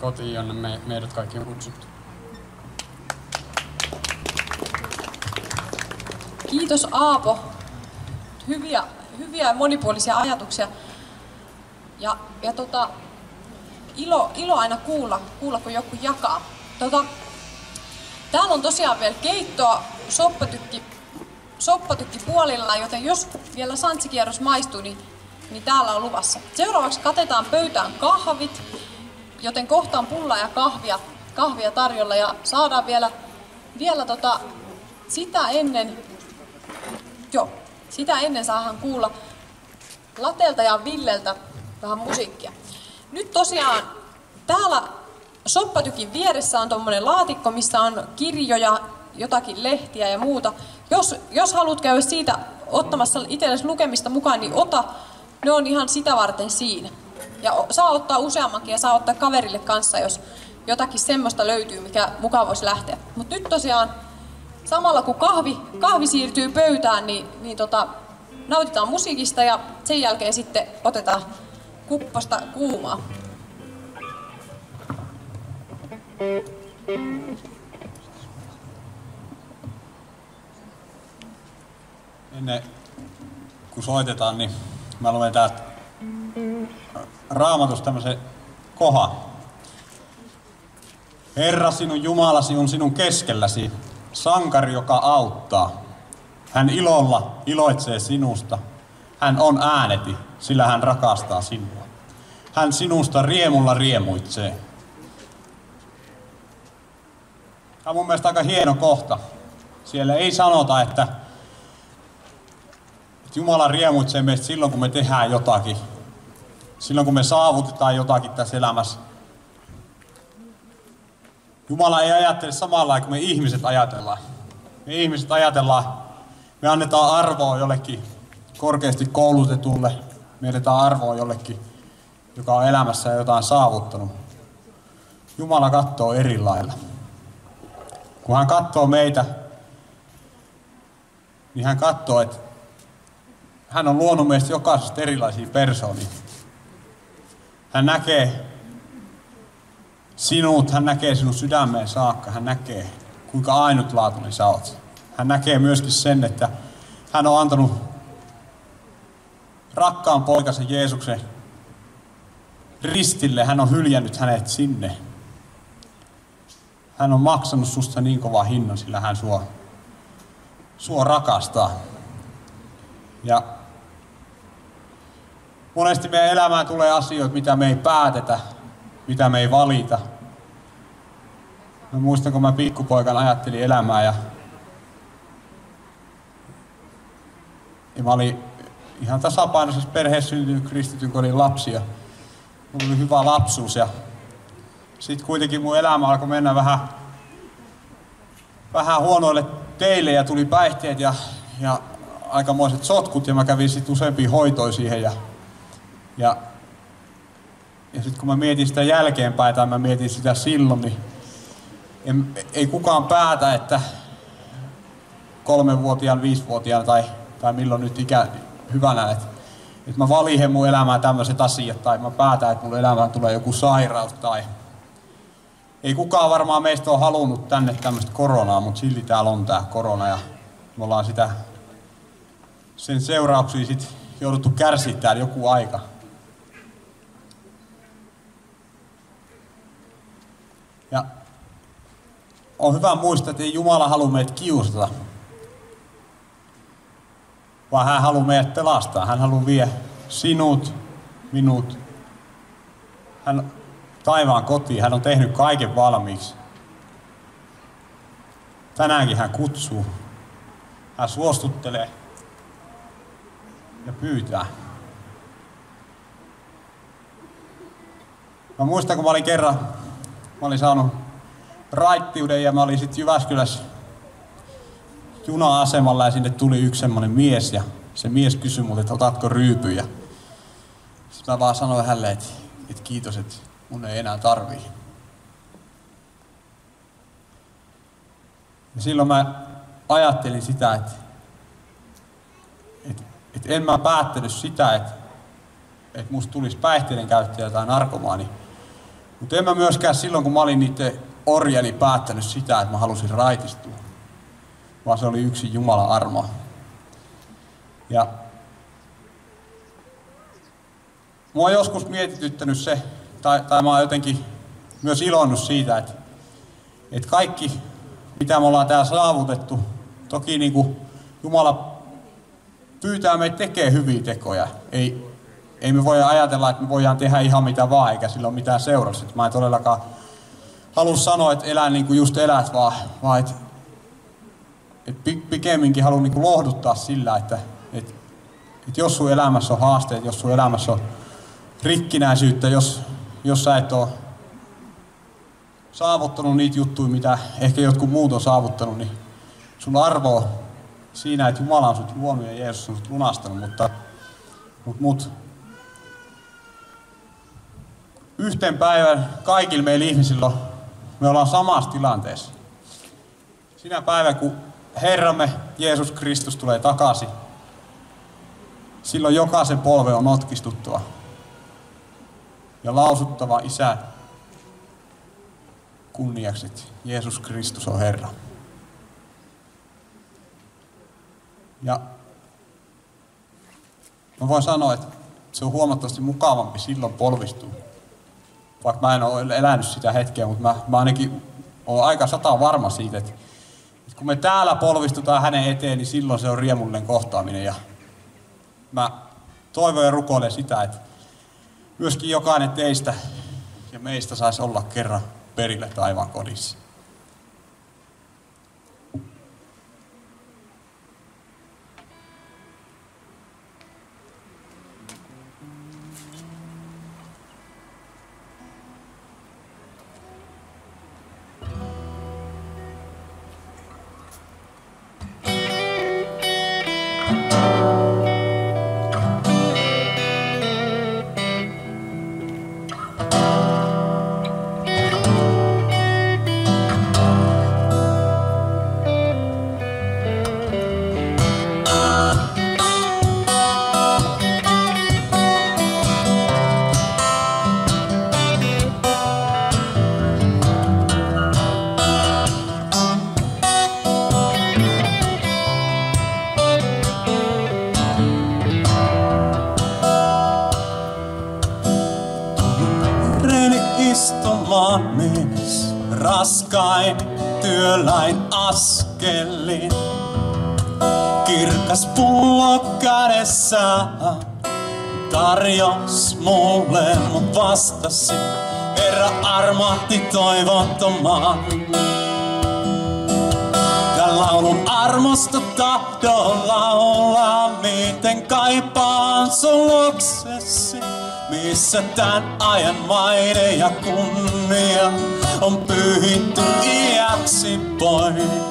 kotiin jonne me, meidät kaikki on kutsuttu. Kiitos Aapo hyviä, hyviä monipuolisia ajatuksia. Ja, ja tota, ilo, ilo aina kuulla, kuulla, kun joku jakaa. Tota, täällä on tosiaan vielä keittoa, soppatykki, soppatykki puolilla, joten jos vielä santsikierros maistuu, niin, niin täällä on luvassa. Seuraavaksi katetaan pöytään kahvit, joten kohtaan pulla ja kahvia, kahvia tarjolla ja saadaan vielä, vielä tota, sitä ennen, joo, sitä ennen saahan kuulla Latelta ja Villeltä vähän musiikkia. Nyt tosiaan täällä soppatykin vieressä on tuommoinen laatikko, missä on kirjoja, jotakin lehtiä ja muuta. Jos, jos haluat käydä siitä ottamassa itsellesi lukemista mukaan, niin ota. Ne on ihan sitä varten siinä. Ja saa ottaa useammankin ja saa ottaa kaverille kanssa, jos jotakin semmoista löytyy, mikä mukaan voisi lähteä. Mutta nyt tosiaan samalla kun kahvi, kahvi siirtyy pöytään, niin, niin tota, nautitaan musiikista ja sen jälkeen sitten otetaan kuppasta kuumaa. Ennen kun soitetaan, niin mä luen täältä raamatusta tämmöisen kohan. Herra sinun Jumalasi on sinun keskelläsi, sankari, joka auttaa. Hän ilolla iloitsee sinusta. Hän on ääneti, sillä hän rakastaa sinua. Hän sinusta riemulla riemuitsee. Tämä on mun mielestä aika hieno kohta. Siellä ei sanota, että, että Jumala riemuitsee meistä silloin, kun me tehdään jotakin. Silloin, kun me saavutetaan jotakin tässä elämässä. Jumala ei ajattele samalla kuin me ihmiset ajatellaan. Me ihmiset ajatellaan, me annetaan arvoa jollekin korkeasti koulutetulle, me annetaan arvoa jollekin, joka on elämässä jotain saavuttanut. Jumala katsoo eri lailla. Kun hän katsoo meitä, niin hän katsoo, että hän on luonut meistä jokaisesta erilaisia persoonia. Hän näkee sinut, hän näkee sinun sydämeen saakka, hän näkee kuinka ainutlaatuinen sä oot. Hän näkee myöskin sen, että hän on antanut rakkaan poikansa Jeesuksen ristille, hän on hyljännyt hänet sinne. Hän on maksanut susta niin kova hinnan, sillä hän sua, sua rakastaa. Ja monesti meidän elämään tulee asioita, mitä me ei päätetä, mitä me ei valita. Mä muistan, kun mä pikkupoikana ajattelin elämää ja, ja mä olin ihan tasapainoisessa perheessä syntynyt kristityn kodin lapsi ja mulla oli hyvä lapsuus ja sitten kuitenkin mun elämä alkoi mennä vähän, vähän huonoille teille ja tuli päihteet ja, ja aikamoiset sotkut ja mä kävin sitten useampia hoitoja siihen ja, ja, ja sitten kun mä mietin sitä jälkeenpäin tai mä mietin sitä silloin, niin en, ei kukaan päätä, että kolmenvuotiaan, viisivuotiaan tai, tai milloin nyt ikä hyvänä, että, että mä valihen mun elämään tämmöiset asiat tai mä päätän, että mun elämään tulee joku sairaus tai ei kukaan varmaan meistä ole halunnut tänne tämmöistä koronaa, mutta silti täällä on tää korona ja me ollaan sitä sen seurauksia sit jouduttu kärsiä täällä joku aika. On hyvä muistaa, että ei Jumala halua meitä kiusata, vaan hän haluaa meidät pelastaa. Hän haluaa vie sinut, minut, hän taivaan kotiin. Hän on tehnyt kaiken valmiiksi. Tänäänkin hän kutsuu. Hän suostuttelee ja pyytää. Mä muistan, kun mä olin kerran, mä olin saanut raittiuden ja mä olin sitten Jyväskylässä juna-asemalla ja sinne tuli yksi semmonen mies ja se mies kysyi multa, että otatko ryypyjä. Sitten mä vaan sanoin hänelle, että, että kiitos, että mun ei enää tarvii. Ja silloin mä ajattelin sitä, että, että, että en mä päättänyt sitä, että, että musta tulisi päihteiden käyttäjä tai narkomaani. Mutta en mä myöskään silloin, kun mä olin niiden orjeli päättänyt sitä, että mä halusin raitistua. Vaan se oli yksi Jumalan armo. Ja mua on joskus mietityttänyt se, tai, tai mä oon jotenkin myös ilonnut siitä, että, että kaikki, mitä me ollaan täällä saavutettu, toki niin kuin Jumala pyytää meitä tekee hyviä tekoja. Ei, ei me voi ajatella, että me voidaan tehdä ihan mitä vaan, eikä sillä ole mitään seurauksia. Mä en todellakaan halua sanoa, että elää niin kuin just elät, vaan, vaan että, että pikemminkin haluan niin kuin lohduttaa sillä, että, että, että jos sun elämässä on haasteet, jos sun elämässä on rikkinäisyyttä, jos, jos sä et ole saavuttanut niitä juttuja, mitä ehkä jotkut muut on saavuttanut, niin sun arvo siinä, että Jumala on sut luonut ja Jeesus on sut lunastanut, mutta, mutta, mutta yhten päivän kaikilla meillä ihmisillä on, me ollaan samassa tilanteessa. Sinä päivä, kun Herramme Jeesus Kristus tulee takaisin, silloin jokaisen polve on notkistuttua ja lausuttava Isä kunniaksi, Jeesus Kristus on Herra. Ja mä voin sanoa, että se on huomattavasti mukavampi silloin polvistua. Vaikka mä en ole elänyt sitä hetkeä, mutta mä, mä ainakin olen aika sata varma siitä, että, että kun me täällä polvistutaan hänen eteen, niin silloin se on riemullinen kohtaaminen. Ja mä toivon ja rukoilen sitä, että myöskin jokainen teistä ja meistä saisi olla kerran perille taivaan kodissa. Vastasi. Herra armahti toivottomaan. Tän laulun armosta tahdon laulaa, miten kaipaan sun luoksesi. Missä tän ajan maine ja kunnia on pyyhitty iäksi pois.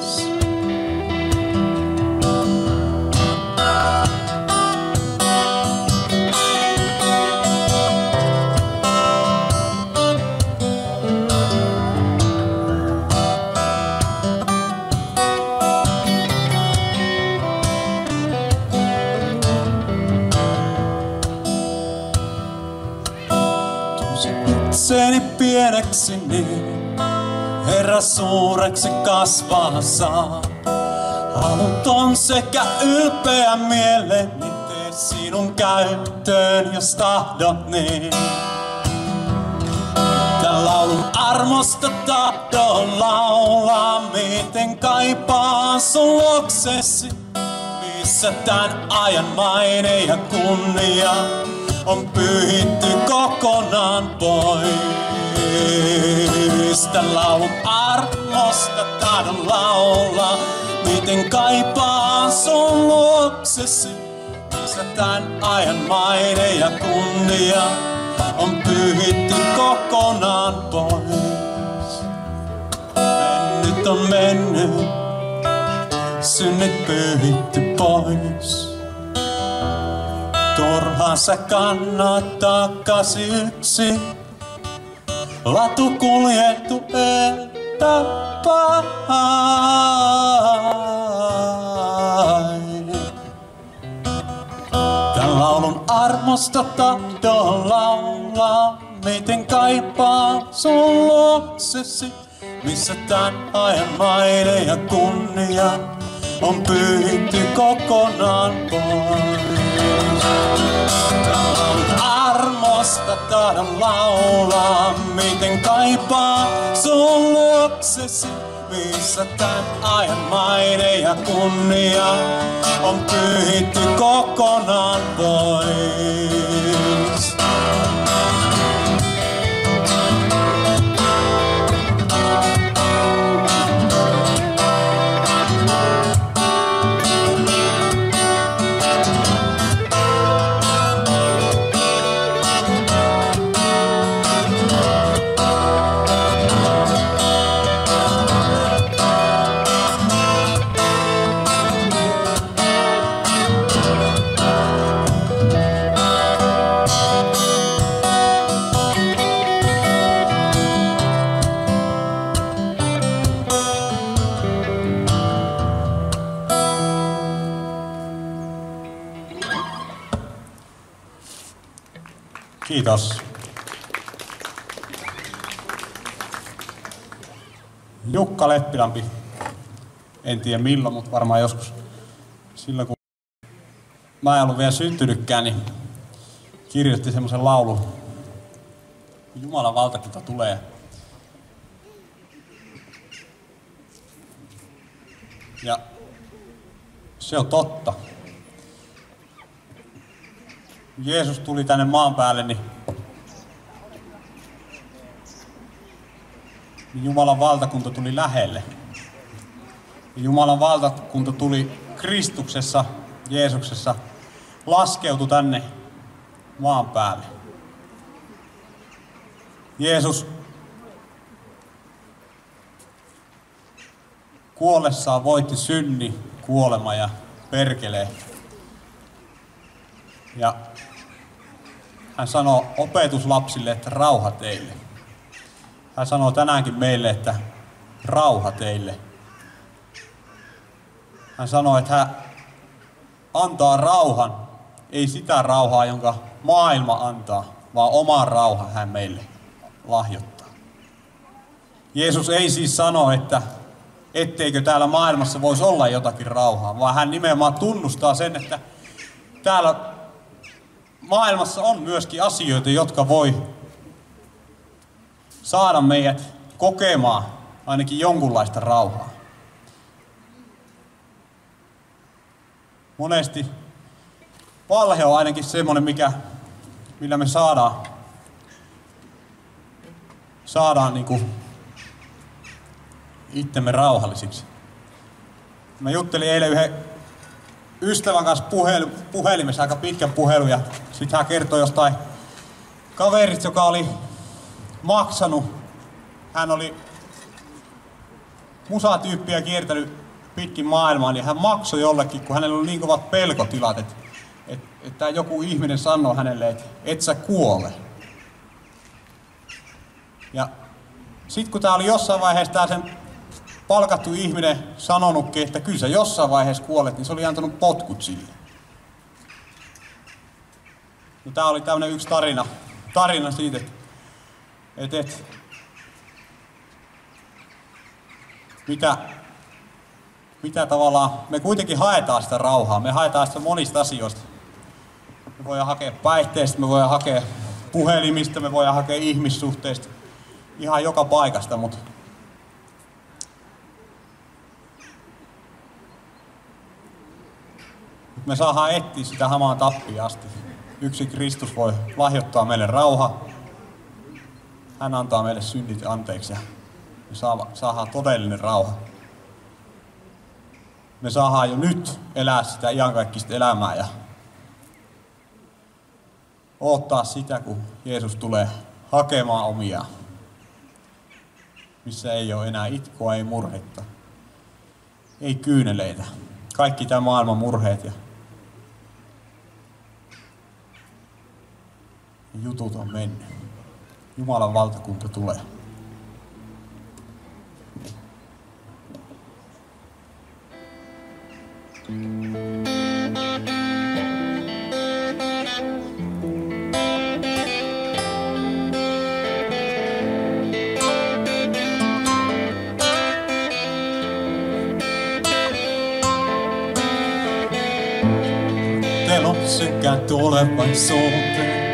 Niin Herra suureksi kasvaa saa. Haluton sekä ylpeä mieleni tee sinun käyttöön, jos tahdot niin. Tän laulun armosta tahdon laulaa, miten kaipaan sun luoksesi. Missä tän ajan maine ja kunnia on pyyhitty kokonaan pois. Tän laulun armosta tahdon laulaa, miten kaipaan sun luoksesi. Missä tän ajan maine ja kunnia on pyyhitty kokonaan pois. Mennyt on mennyt, synnit pyyhitty pois. Turhaan sä kannattaa kasi yksi. Latu kuljettu eteenpäin. Tän laulun armosta tahdon laulaa, miten kaipaa sun luoksesi. Missä tän ajan maine ja kunnia on pyyhitty kokonaan pois. Armosta tahdon laulaa, miten kaipaa sun luoksesi. Missä tän ajan maine ja kunnia on pyyhitty kokonaan pois. Kiitos. Jukka Leppilampi, en tiedä milloin, mutta varmaan joskus silloin kun mä en ollut vielä syntynytkään, niin kirjoitti semmoisen laulun. Jumalan valtakunta tulee. Ja se on totta. Jeesus tuli tänne maan päälle, niin niin Jumalan valtakunta tuli lähelle. Ja Jumalan valtakunta tuli Kristuksessa, Jeesuksessa, laskeutui tänne maan päälle. Jeesus kuollessaan voitti synni, kuolema ja perkelee. Ja hän sanoo opetuslapsille, että rauha teille. Hän sanoo tänäänkin meille, että rauha teille. Hän sanoo, että hän antaa rauhan, ei sitä rauhaa, jonka maailma antaa, vaan oman rauhan hän meille lahjoittaa. Jeesus ei siis sano, että etteikö täällä maailmassa voisi olla jotakin rauhaa, vaan hän nimenomaan tunnustaa sen, että täällä maailmassa on myöskin asioita, jotka voi saada meidät kokemaan ainakin jonkunlaista rauhaa. Monesti valhe on ainakin semmoinen, mikä, millä me saadaan, saadaan niin kuin itsemme rauhallisiksi. Mä juttelin eilen yhden ystävän kanssa puhel, puhelimessa aika pitkän puhelun ja sitten hän kertoi jostain kaverista, joka oli maksanut. Hän oli musatyyppiä kiertänyt pitkin maailmaa, niin hän maksoi jollekin, kun hänellä oli niin kovat pelkotilat, että, että, että joku ihminen sanoi hänelle, että et sä kuole. Ja sitten kun tämä oli jossain vaiheessa tää sen palkattu ihminen sanonutkin, että kyllä sä jossain vaiheessa kuolet, niin se oli antanut potkut sille. Ja tämä oli tämmöinen yksi tarina, tarina siitä, että, että, että mitä, mitä tavallaan, me kuitenkin haetaan sitä rauhaa, me haetaan sitä monista asioista. Me voidaan hakea päihteistä, me voidaan hakea puhelimista, me voidaan hakea ihmissuhteista, ihan joka paikasta, mutta me saadaan etsiä sitä hamaan tappiin asti. Yksi Kristus voi lahjoittaa meille rauha. Hän antaa meille synnit anteeksi ja me saadaan todellinen rauha. Me saadaan jo nyt elää sitä iankaikkista elämää ja odottaa sitä, kun Jeesus tulee hakemaan omia, missä ei ole enää itkua, ei murhetta, ei kyyneleitä. Kaikki tämä maailman murheet ja jutut on mennyt. Jumalan valtakunta tulee. Telot sekä tulevaisuuteen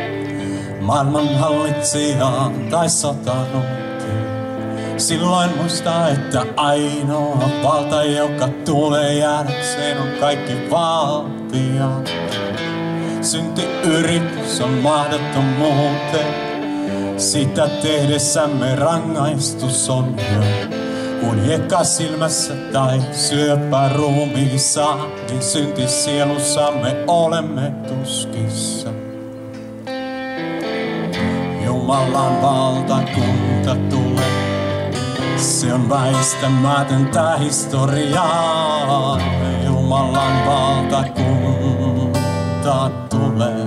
maailman hallitsijaan tai sotanuuteen. Silloin muista, että ainoa valta, joka tulee jäädäkseen, on kaikki valtia. Synti yritys on mahdottomuuteen. Sitä tehdessämme rangaistus on jo. Kun hiekka silmässä tai syöpä ruumiissa, niin synti sielussamme olemme tuskissa. Jumalan valtakunta tulee. Se on väistämätöntä historiaa. Jumalan valtakunta tulee.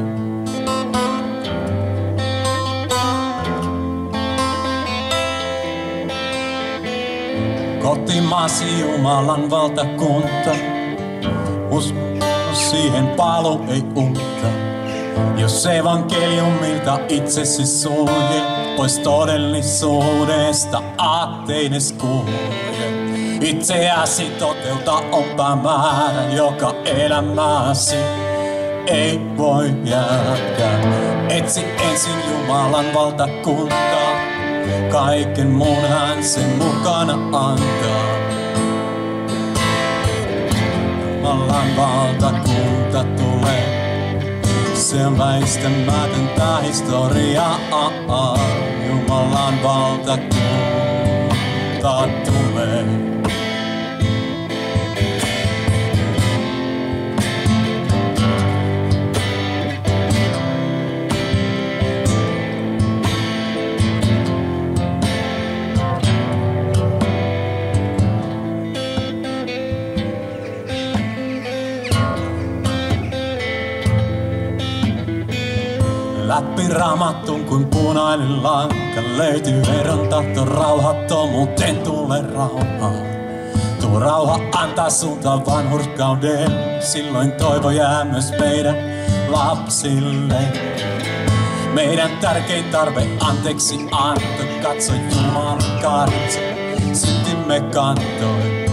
Kotimaasi Jumalan valtakunta. Usko siihen palu ei unta. Jos evankeliumilta itsesi sulje, pois todellisuudesta aatteines kulje. Itseäsi toteuta on päämäärä, joka elämäsi ei voi jäädä. Etsi ensin Jumalan valtakuntaa, kaiken muun hän sen mukana antaa. Jumalan valtakunta tulee. Se on väistämätöntä historiaa. Jumalan valtakunta tulee. Läpi raamatun kuin punainen lanka löytyy veron tahto rauhattomuuteen tule rauha. Tuo rauha antaa suuntaan vanhurskauden, silloin toivo jää myös meidän lapsille. Meidän tärkein tarve anteeksi anto, katso Jumalan karitsa, syntimme kantoi.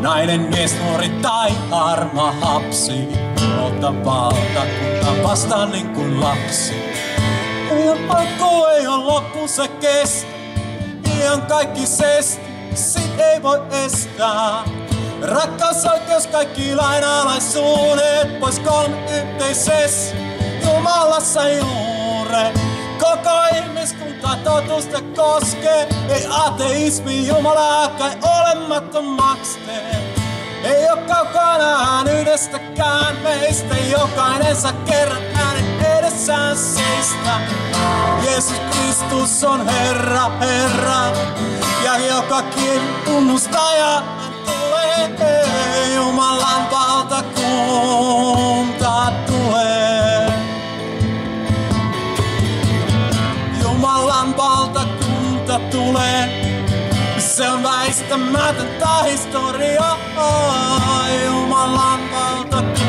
Nainen, mies, nuori tai arma hapsi, ota valtakunta vastaan niin kuin lapsi. On pakko, ei on se kestä. on kaikki sest, sit ei voi estää. Rakkaus, oikeus, kaikki lainalaisuudet, pois kolme yhteises, Jumalassa juure. Koko ihmiskunta totusta koskee, ei ateismi Jumalaa kai olemattomaksi tee. Ei oo kaukanaan yhdestäkään meistä, jokainen saa kerran äänen edessään seistä. Jeesus Kristus on Herra, Herra, ja joka kieli tunnustaa ja hän tulee. Jumalan valtakunta tulee. Jumalan valtakunta tulee. Se on väistämätöntä historiaa. Jumalan valtakunta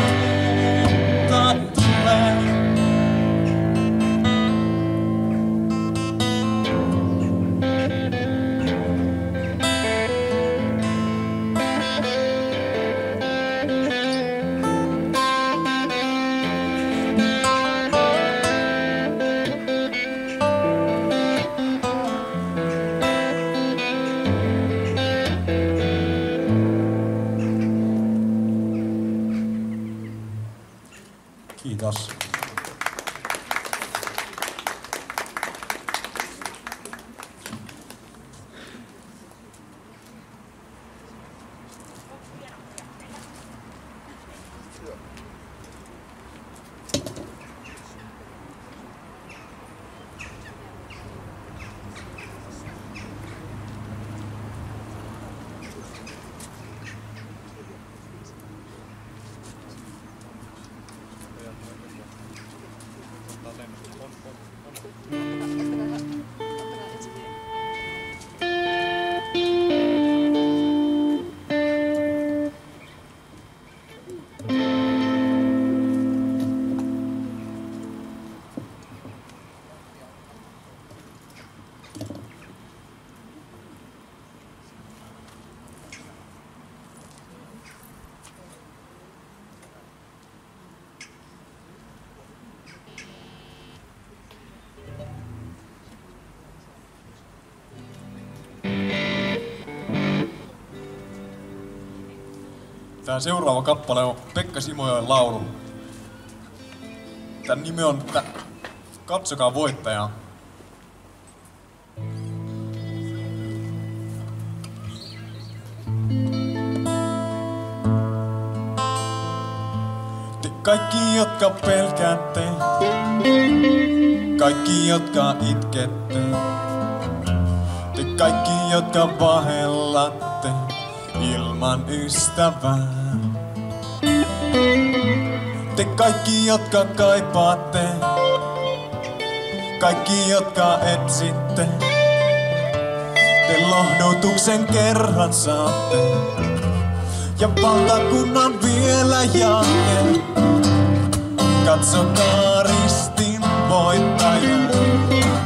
Tämä seuraava kappale on Pekka Simojoen laulu. Tän nimi on tä... Katsokaa voittajaa. Te kaikki, jotka pelkäätte, kaikki, jotka itkette, te kaikki, jotka vahellatte ilman ystävää. Te kaikki, jotka kaipaatte, kaikki, jotka etsitte, te lohdutuksen kerran saatte. Ja valtakunnan vielä jaatte. Katsokaa ristin voittaja,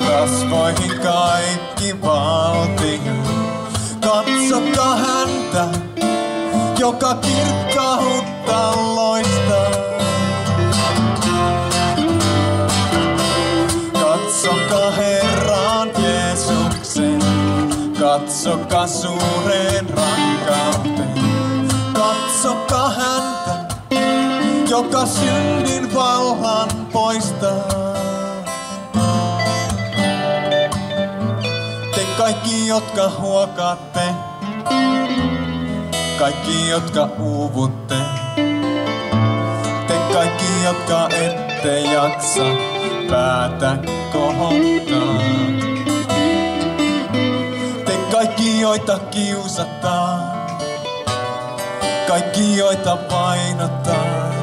kasvoihin kaikki valtia. Katsokaa häntä, joka kirkkautta suureen rakkauteen. Katsokaa häntä, joka syndin valhan poistaa. Te kaikki, jotka huokaatte, kaikki, jotka uuvutte, te kaikki, jotka ette jaksa päätä kohottaa. Joita kiusataan, kaikki, joita painotaan,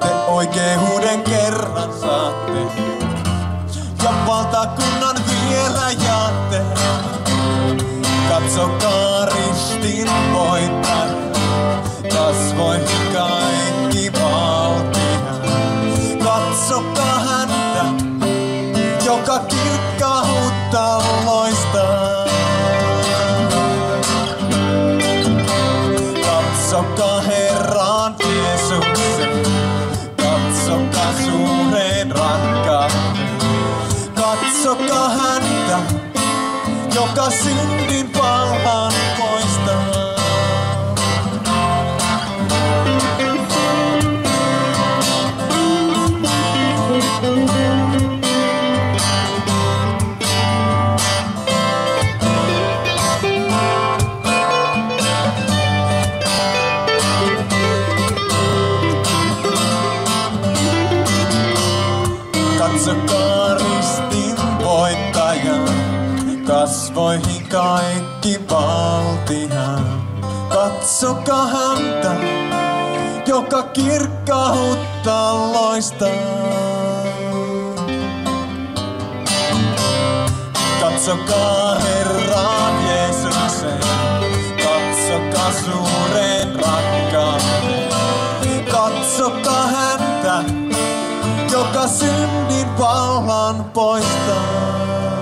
te oikeuuden kerran saatte ja valtakunnan vielä jaatte. Katsokaa ristin voittaja, kasvoihin kaikki valtia. Katsokaa häntä, joka kirkkautta suureen rakkauden. Katsokaa häntä, joka Katsokaa häntä, joka kirkkautta loistaa. Katsokaa Herran Jeesuksen, katsokaa suuren rakkauteen. Katsokaa häntä, joka syndin pahan poistaa.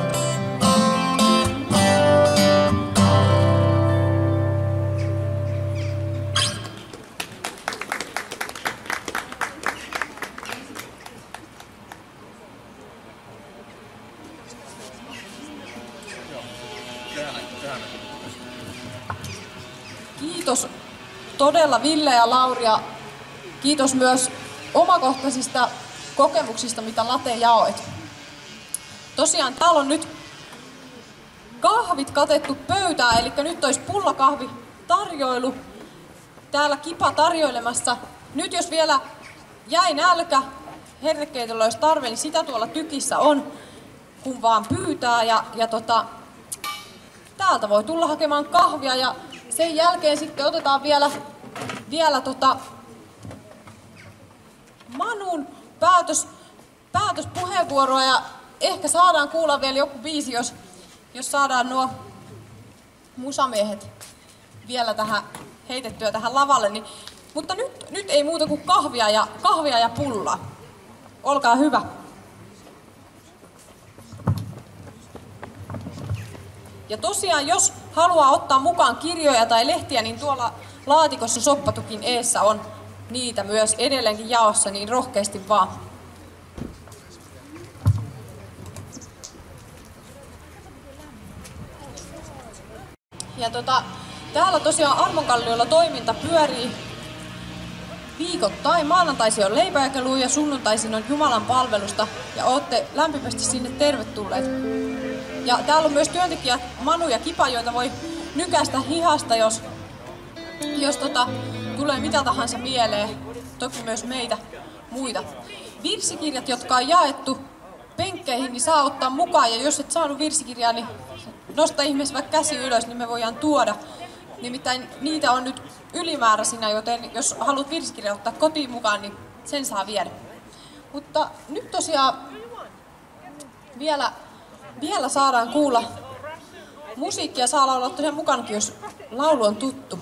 Todella Ville ja Lauria. Kiitos myös omakohtaisista kokemuksista, mitä Late jaoit. Tosiaan täällä on nyt kahvit katettu pöytään, eli nyt olisi pullakahvi tarjoilu. Täällä kipa tarjoilemassa. Nyt jos vielä jäi nälkä, hernekeitolla jos tarve, niin sitä tuolla tykissä on, kun vaan pyytää. Ja, ja tota, täältä voi tulla hakemaan kahvia ja sen jälkeen sitten otetaan vielä, vielä tota Manun päätös, päätöspuheenvuoroa ja ehkä saadaan kuulla vielä joku biisi, jos, jos saadaan nuo musamiehet vielä tähän heitettyä tähän lavalle. Niin, mutta nyt, nyt ei muuta kuin kahvia ja, kahvia ja pullaa. Olkaa hyvä. Ja tosiaan, jos haluaa ottaa mukaan kirjoja tai lehtiä, niin tuolla laatikossa soppatukin eessä on niitä myös edelleenkin jaossa, niin rohkeasti vaan. Ja tota, täällä tosiaan Armonkalliolla toiminta pyörii viikoittain. Maanantaisin on leipäjakelu ja sunnuntaisin on Jumalan palvelusta ja olette lämpimästi sinne tervetulleet. Ja täällä on myös työntekijät Manu ja Kipa, joita voi nykäistä hihasta, jos, jos tota, tulee mitä tahansa mieleen. Toki myös meitä muita. Virsikirjat, jotka on jaettu penkkeihin, niin saa ottaa mukaan. Ja jos et saanut virsikirjaa, niin nosta ihmeessä vaikka käsi ylös, niin me voidaan tuoda. Nimittäin niitä on nyt ylimääräisinä, joten jos haluat virsikirja ottaa kotiin mukaan, niin sen saa viedä. Mutta nyt tosiaan vielä, vielä saadaan kuulla musiikkia. Saa olla tosiaan mukanakin, jos laulu on tuttu.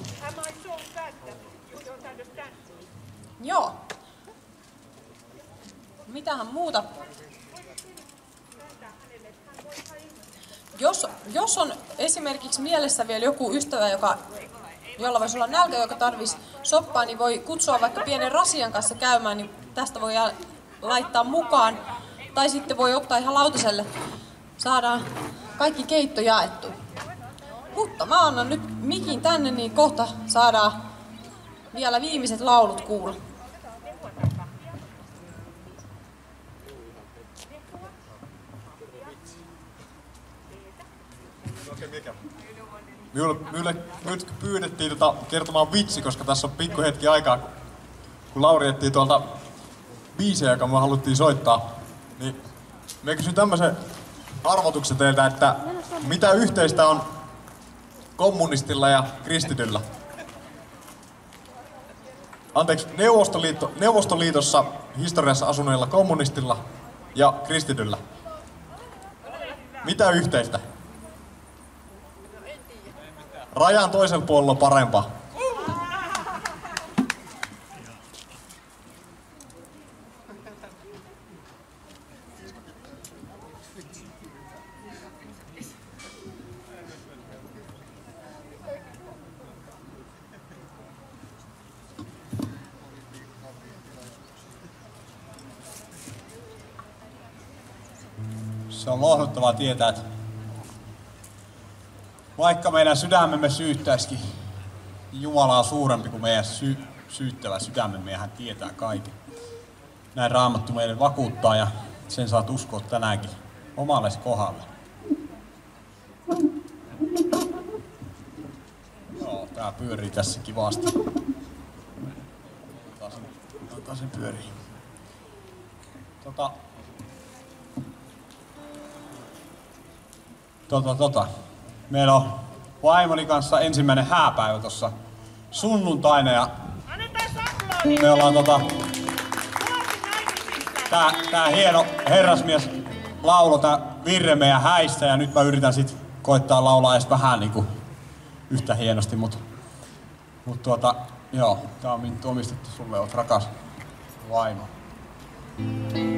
Joo. Mitähän muuta? Jos, jos on esimerkiksi mielessä vielä joku ystävä, joka, jolla voisi olla nälkä, joka tarvitsisi soppaa, niin voi kutsua vaikka pienen rasian kanssa käymään, niin tästä voi laittaa mukaan. Tai sitten voi ottaa ihan lautaselle. Saadaan kaikki keitto jaettu. Mutta mä annan nyt mikin tänne, niin kohta saadaan vielä viimeiset laulut kuulla. Minulle, minulle nyt pyydettiin tota kertomaan vitsi, koska tässä on pikku hetki aikaa, kun Lauri etsii tuolta biisejä, joka me haluttiin soittaa. Niin me kysyn tämmöisen arvotuksen teiltä, että mitä yhteistä on kommunistilla ja kristityllä? Anteeksi, Neuvostoliitto, Neuvostoliitossa historiassa asuneilla kommunistilla ja kristityllä. Mitä yhteistä? Rajan toisella puolella parempaa. Se on lohduttavaa tietää, että Vaikka meidän sydämemme syyttäisikin, niin Jumala on suurempi kuin meidän sy- syyttävä sydämemme ja hän tietää kaiken. Näin raamattu meille vakuuttaa ja sen saat uskoa tänäänkin omalle kohdalle. Joo, tää pyörii tässä kivasti. Otetaan sen, sen pyörii. Tota, tota, tota. Meillä on vaimoni kanssa ensimmäinen hääpäivä tuossa sunnuntaina ja me ollaan tota, tää, tää hieno herrasmies laulo tää virre meidän häistä ja nyt mä yritän sit koittaa laulaa edes vähän niinku yhtä hienosti, mut, mut tuota, joo, tää on omistettu sulle, oot rakas vaimo. Suurempi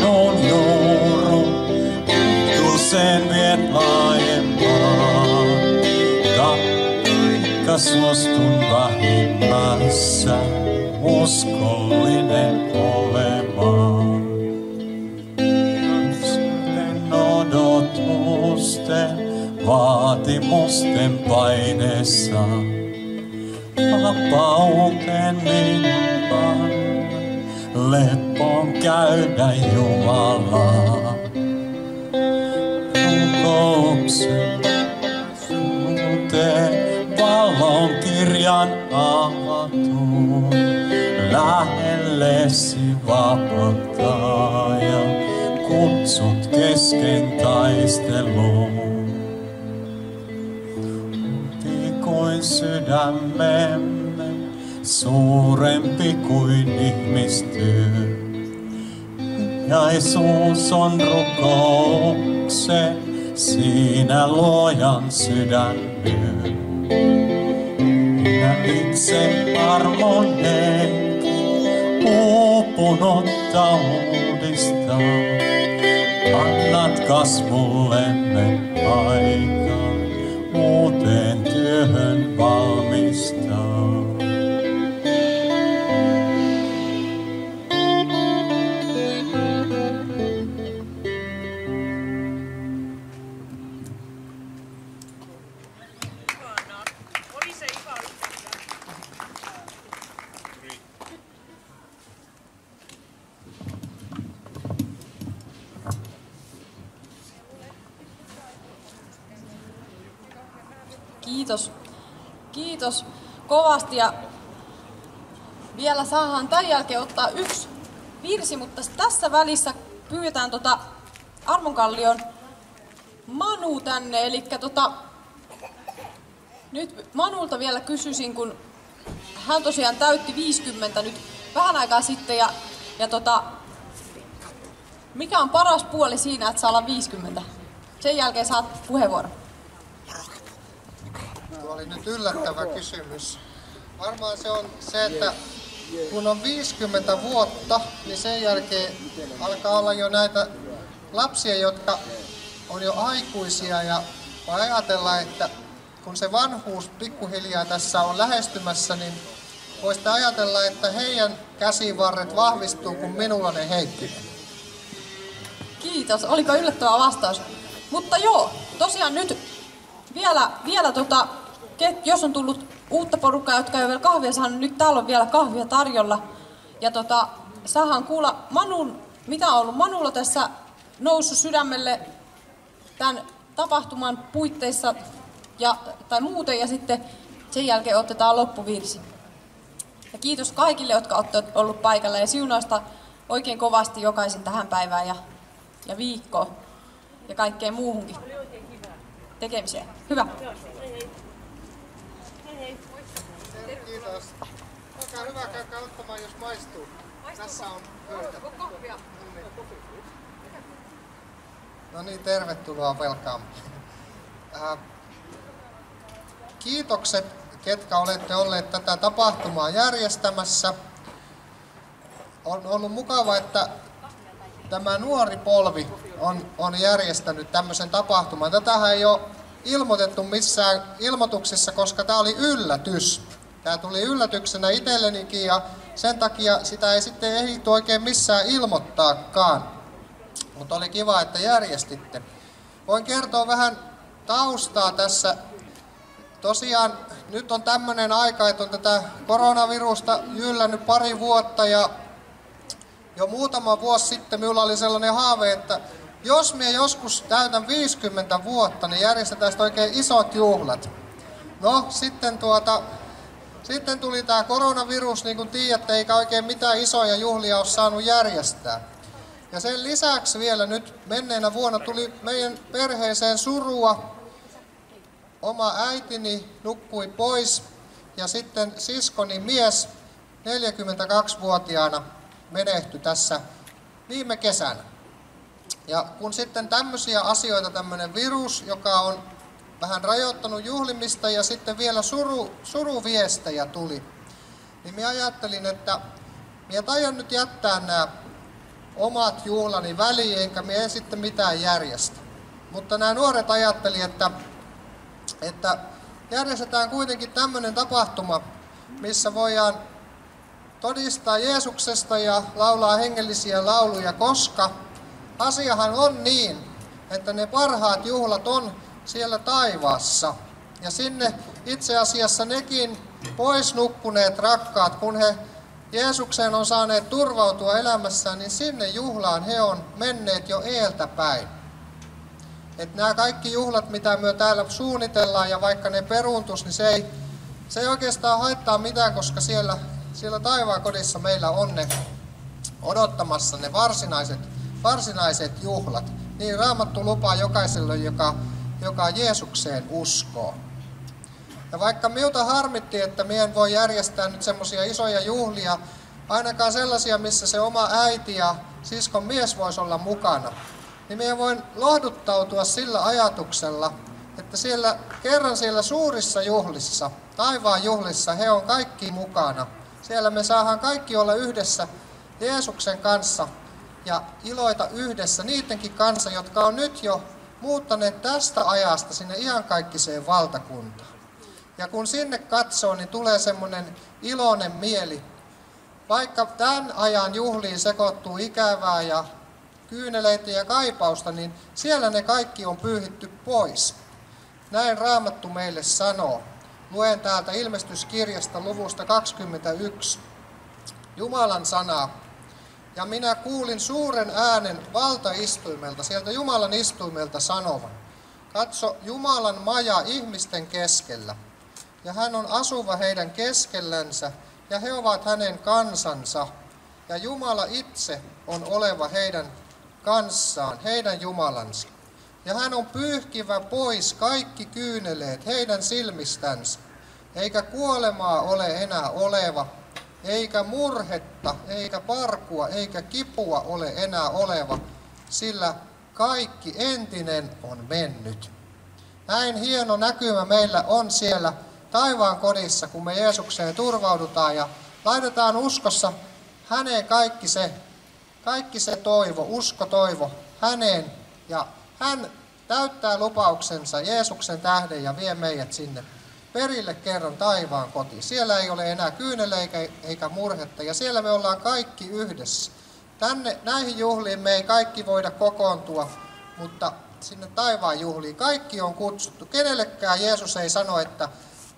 sinun juuru, tu sen viet laajempaan. Taikka suostun vähimmässä, uskollinen olemaan. Sitten odotusten, vaatimusten paineessa, vapauteen minun leppoon käydä Jumalaa. Rukouksen suhteen valon kirjan avatuun, lähellesi vapauttaja, kutsut kesken taisteluun. Suurempi kuin sydämemme, suurempi kuin ihmistyö. Jaisuus on rukouksen, siinä luojan sydän myy. Minä itse armon henki, uupunutta uudistaa. Annat kasvullemme aikaa, uuteen työhön valmistaa. Kiitos kovasti ja vielä saadaan tämän jälkeen ottaa yksi virsi, mutta tässä välissä pyydetään tota Armonkallion Manu tänne, eli tota, nyt Manulta vielä kysyisin, kun hän tosiaan täytti 50 nyt vähän aikaa sitten ja, ja tota, mikä on paras puoli siinä, että saa olla 50? Sen jälkeen saat puheenvuoron. Oli nyt yllättävä kysymys. Varmaan se on se, että kun on 50 vuotta, niin sen jälkeen alkaa olla jo näitä lapsia, jotka on jo aikuisia ja ajatella, että kun se vanhuus pikkuhiljaa tässä on lähestymässä, niin voisi ajatella, että heidän käsivarret vahvistuu, kun minulla ne heikkinen. Kiitos, oliko yllättävä vastaus. Mutta joo, tosiaan nyt vielä, vielä tota, jos on tullut uutta porukkaa, jotka ei ole vielä kahvia saanut, nyt täällä on vielä kahvia tarjolla. Ja tota, saadaan kuulla Manun, mitä on ollut Manulla tässä noussut sydämelle tämän tapahtuman puitteissa ja, tai muuten ja sitten sen jälkeen otetaan loppuvirsi. Ja kiitos kaikille, jotka olette ollut paikalla ja siunausta oikein kovasti jokaisen tähän päivään ja, ja viikkoon ja kaikkeen muuhunkin tekemiseen. Hyvä. Kiitos. Olkaa hyvä, käykää ottamaan, jos maistuu. Tässä on pöytä. No niin, tervetuloa, welcome. Äh, kiitokset, ketkä olette olleet tätä tapahtumaa järjestämässä. On ollut mukava, että tämä nuori polvi on, on järjestänyt tämmöisen tapahtuman. Tätähän ei ole ilmoitettu missään ilmoituksissa, koska tämä oli yllätys. Tämä tuli yllätyksenä itsellenikin ja sen takia sitä ei sitten ehditty oikein missään ilmoittaakaan. Mutta oli kiva, että järjestitte. Voin kertoa vähän taustaa tässä. Tosiaan nyt on tämmöinen aika, että on tätä koronavirusta jyllännyt pari vuotta ja jo muutama vuosi sitten minulla oli sellainen haave, että jos minä joskus täytän 50 vuotta, niin järjestetään oikein isot juhlat. No sitten tuota, sitten tuli tämä koronavirus, niin kuin tiedätte, eikä oikein mitään isoja juhlia ole saanut järjestää. Ja sen lisäksi vielä nyt menneenä vuonna tuli meidän perheeseen surua. Oma äitini nukkui pois ja sitten siskoni mies 42-vuotiaana menehtyi tässä viime kesänä. Ja kun sitten tämmöisiä asioita, tämmöinen virus, joka on vähän rajoittanut juhlimista ja sitten vielä suru, suruviestejä tuli, niin minä ajattelin, että minä tajan nyt jättää nämä omat juhlani väliin, enkä minä sitten mitään järjestä. Mutta nämä nuoret ajatteli, että, että järjestetään kuitenkin tämmöinen tapahtuma, missä voidaan todistaa Jeesuksesta ja laulaa hengellisiä lauluja, koska asiahan on niin, että ne parhaat juhlat on siellä taivaassa. Ja sinne itse asiassa nekin pois nukkuneet rakkaat, kun he Jeesukseen on saaneet turvautua elämässään, niin sinne juhlaan he on menneet jo eeltä päin. Että nämä kaikki juhlat, mitä me täällä suunnitellaan ja vaikka ne peruuntus, niin se ei, se ei oikeastaan haittaa mitään, koska siellä, siellä taivaan kodissa meillä on ne odottamassa ne varsinaiset, varsinaiset juhlat. Niin Raamattu lupaa jokaiselle, joka joka Jeesukseen uskoo. Ja vaikka minulta harmitti, että mien voi järjestää nyt semmoisia isoja juhlia, ainakaan sellaisia, missä se oma äiti ja siskon mies voisi olla mukana, niin minä voin lohduttautua sillä ajatuksella, että siellä kerran siellä suurissa juhlissa, taivaan juhlissa, he on kaikki mukana. Siellä me saadaan kaikki olla yhdessä Jeesuksen kanssa ja iloita yhdessä niidenkin kanssa, jotka on nyt jo muuttaneet tästä ajasta sinne iankaikkiseen valtakuntaan. Ja kun sinne katsoo, niin tulee semmoinen iloinen mieli. Vaikka tämän ajan juhliin sekoittuu ikävää ja kyyneleitä ja kaipausta, niin siellä ne kaikki on pyyhitty pois. Näin Raamattu meille sanoo. Luen täältä ilmestyskirjasta luvusta 21. Jumalan sanaa. Ja minä kuulin suuren äänen valtaistuimelta, sieltä Jumalan istuimelta sanovan. Katso Jumalan maja ihmisten keskellä, ja hän on asuva heidän keskellänsä, ja he ovat hänen kansansa, ja Jumala itse on oleva heidän kanssaan, heidän Jumalansa. Ja hän on pyyhkivä pois kaikki kyyneleet heidän silmistänsä, eikä kuolemaa ole enää oleva, eikä murhetta, eikä parkua, eikä kipua ole enää oleva, sillä kaikki entinen on mennyt. Näin hieno näkymä meillä on siellä taivaan kodissa, kun me Jeesukseen turvaudutaan ja laitetaan uskossa häneen kaikki se, kaikki se toivo, usko toivo häneen ja hän täyttää lupauksensa Jeesuksen tähden ja vie meidät sinne perille kerran taivaan koti. Siellä ei ole enää kyyneleikä eikä murhetta ja siellä me ollaan kaikki yhdessä. Tänne, näihin juhliin me ei kaikki voida kokoontua, mutta sinne taivaan juhliin kaikki on kutsuttu. Kenellekään Jeesus ei sano, että,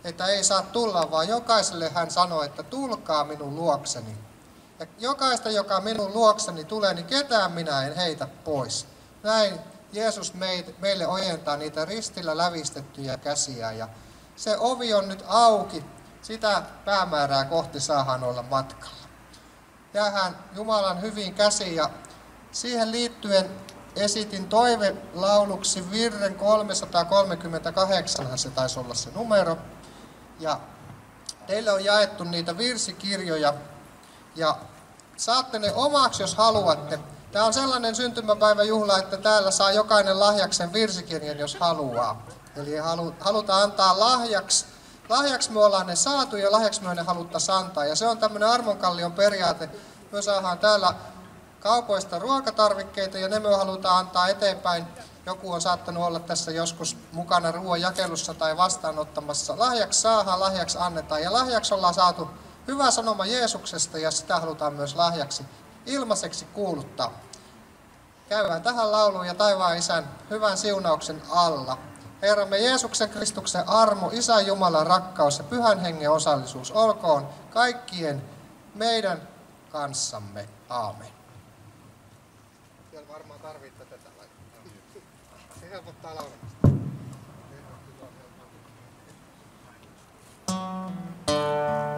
että ei saa tulla, vaan jokaiselle hän sanoi, että tulkaa minun luokseni. Ja jokaista, joka minun luokseni tulee, niin ketään minä en heitä pois. Näin Jeesus meille ojentaa niitä ristillä lävistettyjä käsiä ja se ovi on nyt auki. Sitä päämäärää kohti saahan olla matkalla. Jäähän Jumalan hyvin käsi ja siihen liittyen esitin toivelauluksi virren 338, se taisi olla se numero. Ja teille on jaettu niitä virsikirjoja ja saatte ne omaksi, jos haluatte. Tämä on sellainen syntymäpäiväjuhla, että täällä saa jokainen lahjaksen virsikirjan, jos haluaa. Eli halutaan antaa lahjaksi. Lahjaksi me ollaan ne saatu ja lahjaksi me ne haluttaisiin antaa. Ja se on tämmöinen armonkallion periaate. Me saadaan täällä kaupoista ruokatarvikkeita ja ne me halutaan antaa eteenpäin. Joku on saattanut olla tässä joskus mukana ruoan jakelussa tai vastaanottamassa. Lahjaksi saadaan, lahjaksi annetaan ja lahjaksi ollaan saatu hyvä sanoma Jeesuksesta ja sitä halutaan myös lahjaksi ilmaiseksi kuuluttaa. Käydään tähän lauluun ja taivaan isän hyvän siunauksen alla. Herramme Jeesuksen Kristuksen armo, Isä Jumalan rakkaus ja Pyhän Hengen osallisuus olkoon kaikkien meidän kanssamme. Aamen. Siellä varmaan tarvitsee tätä laittaa. Se helpottaa laulamista. Thank you.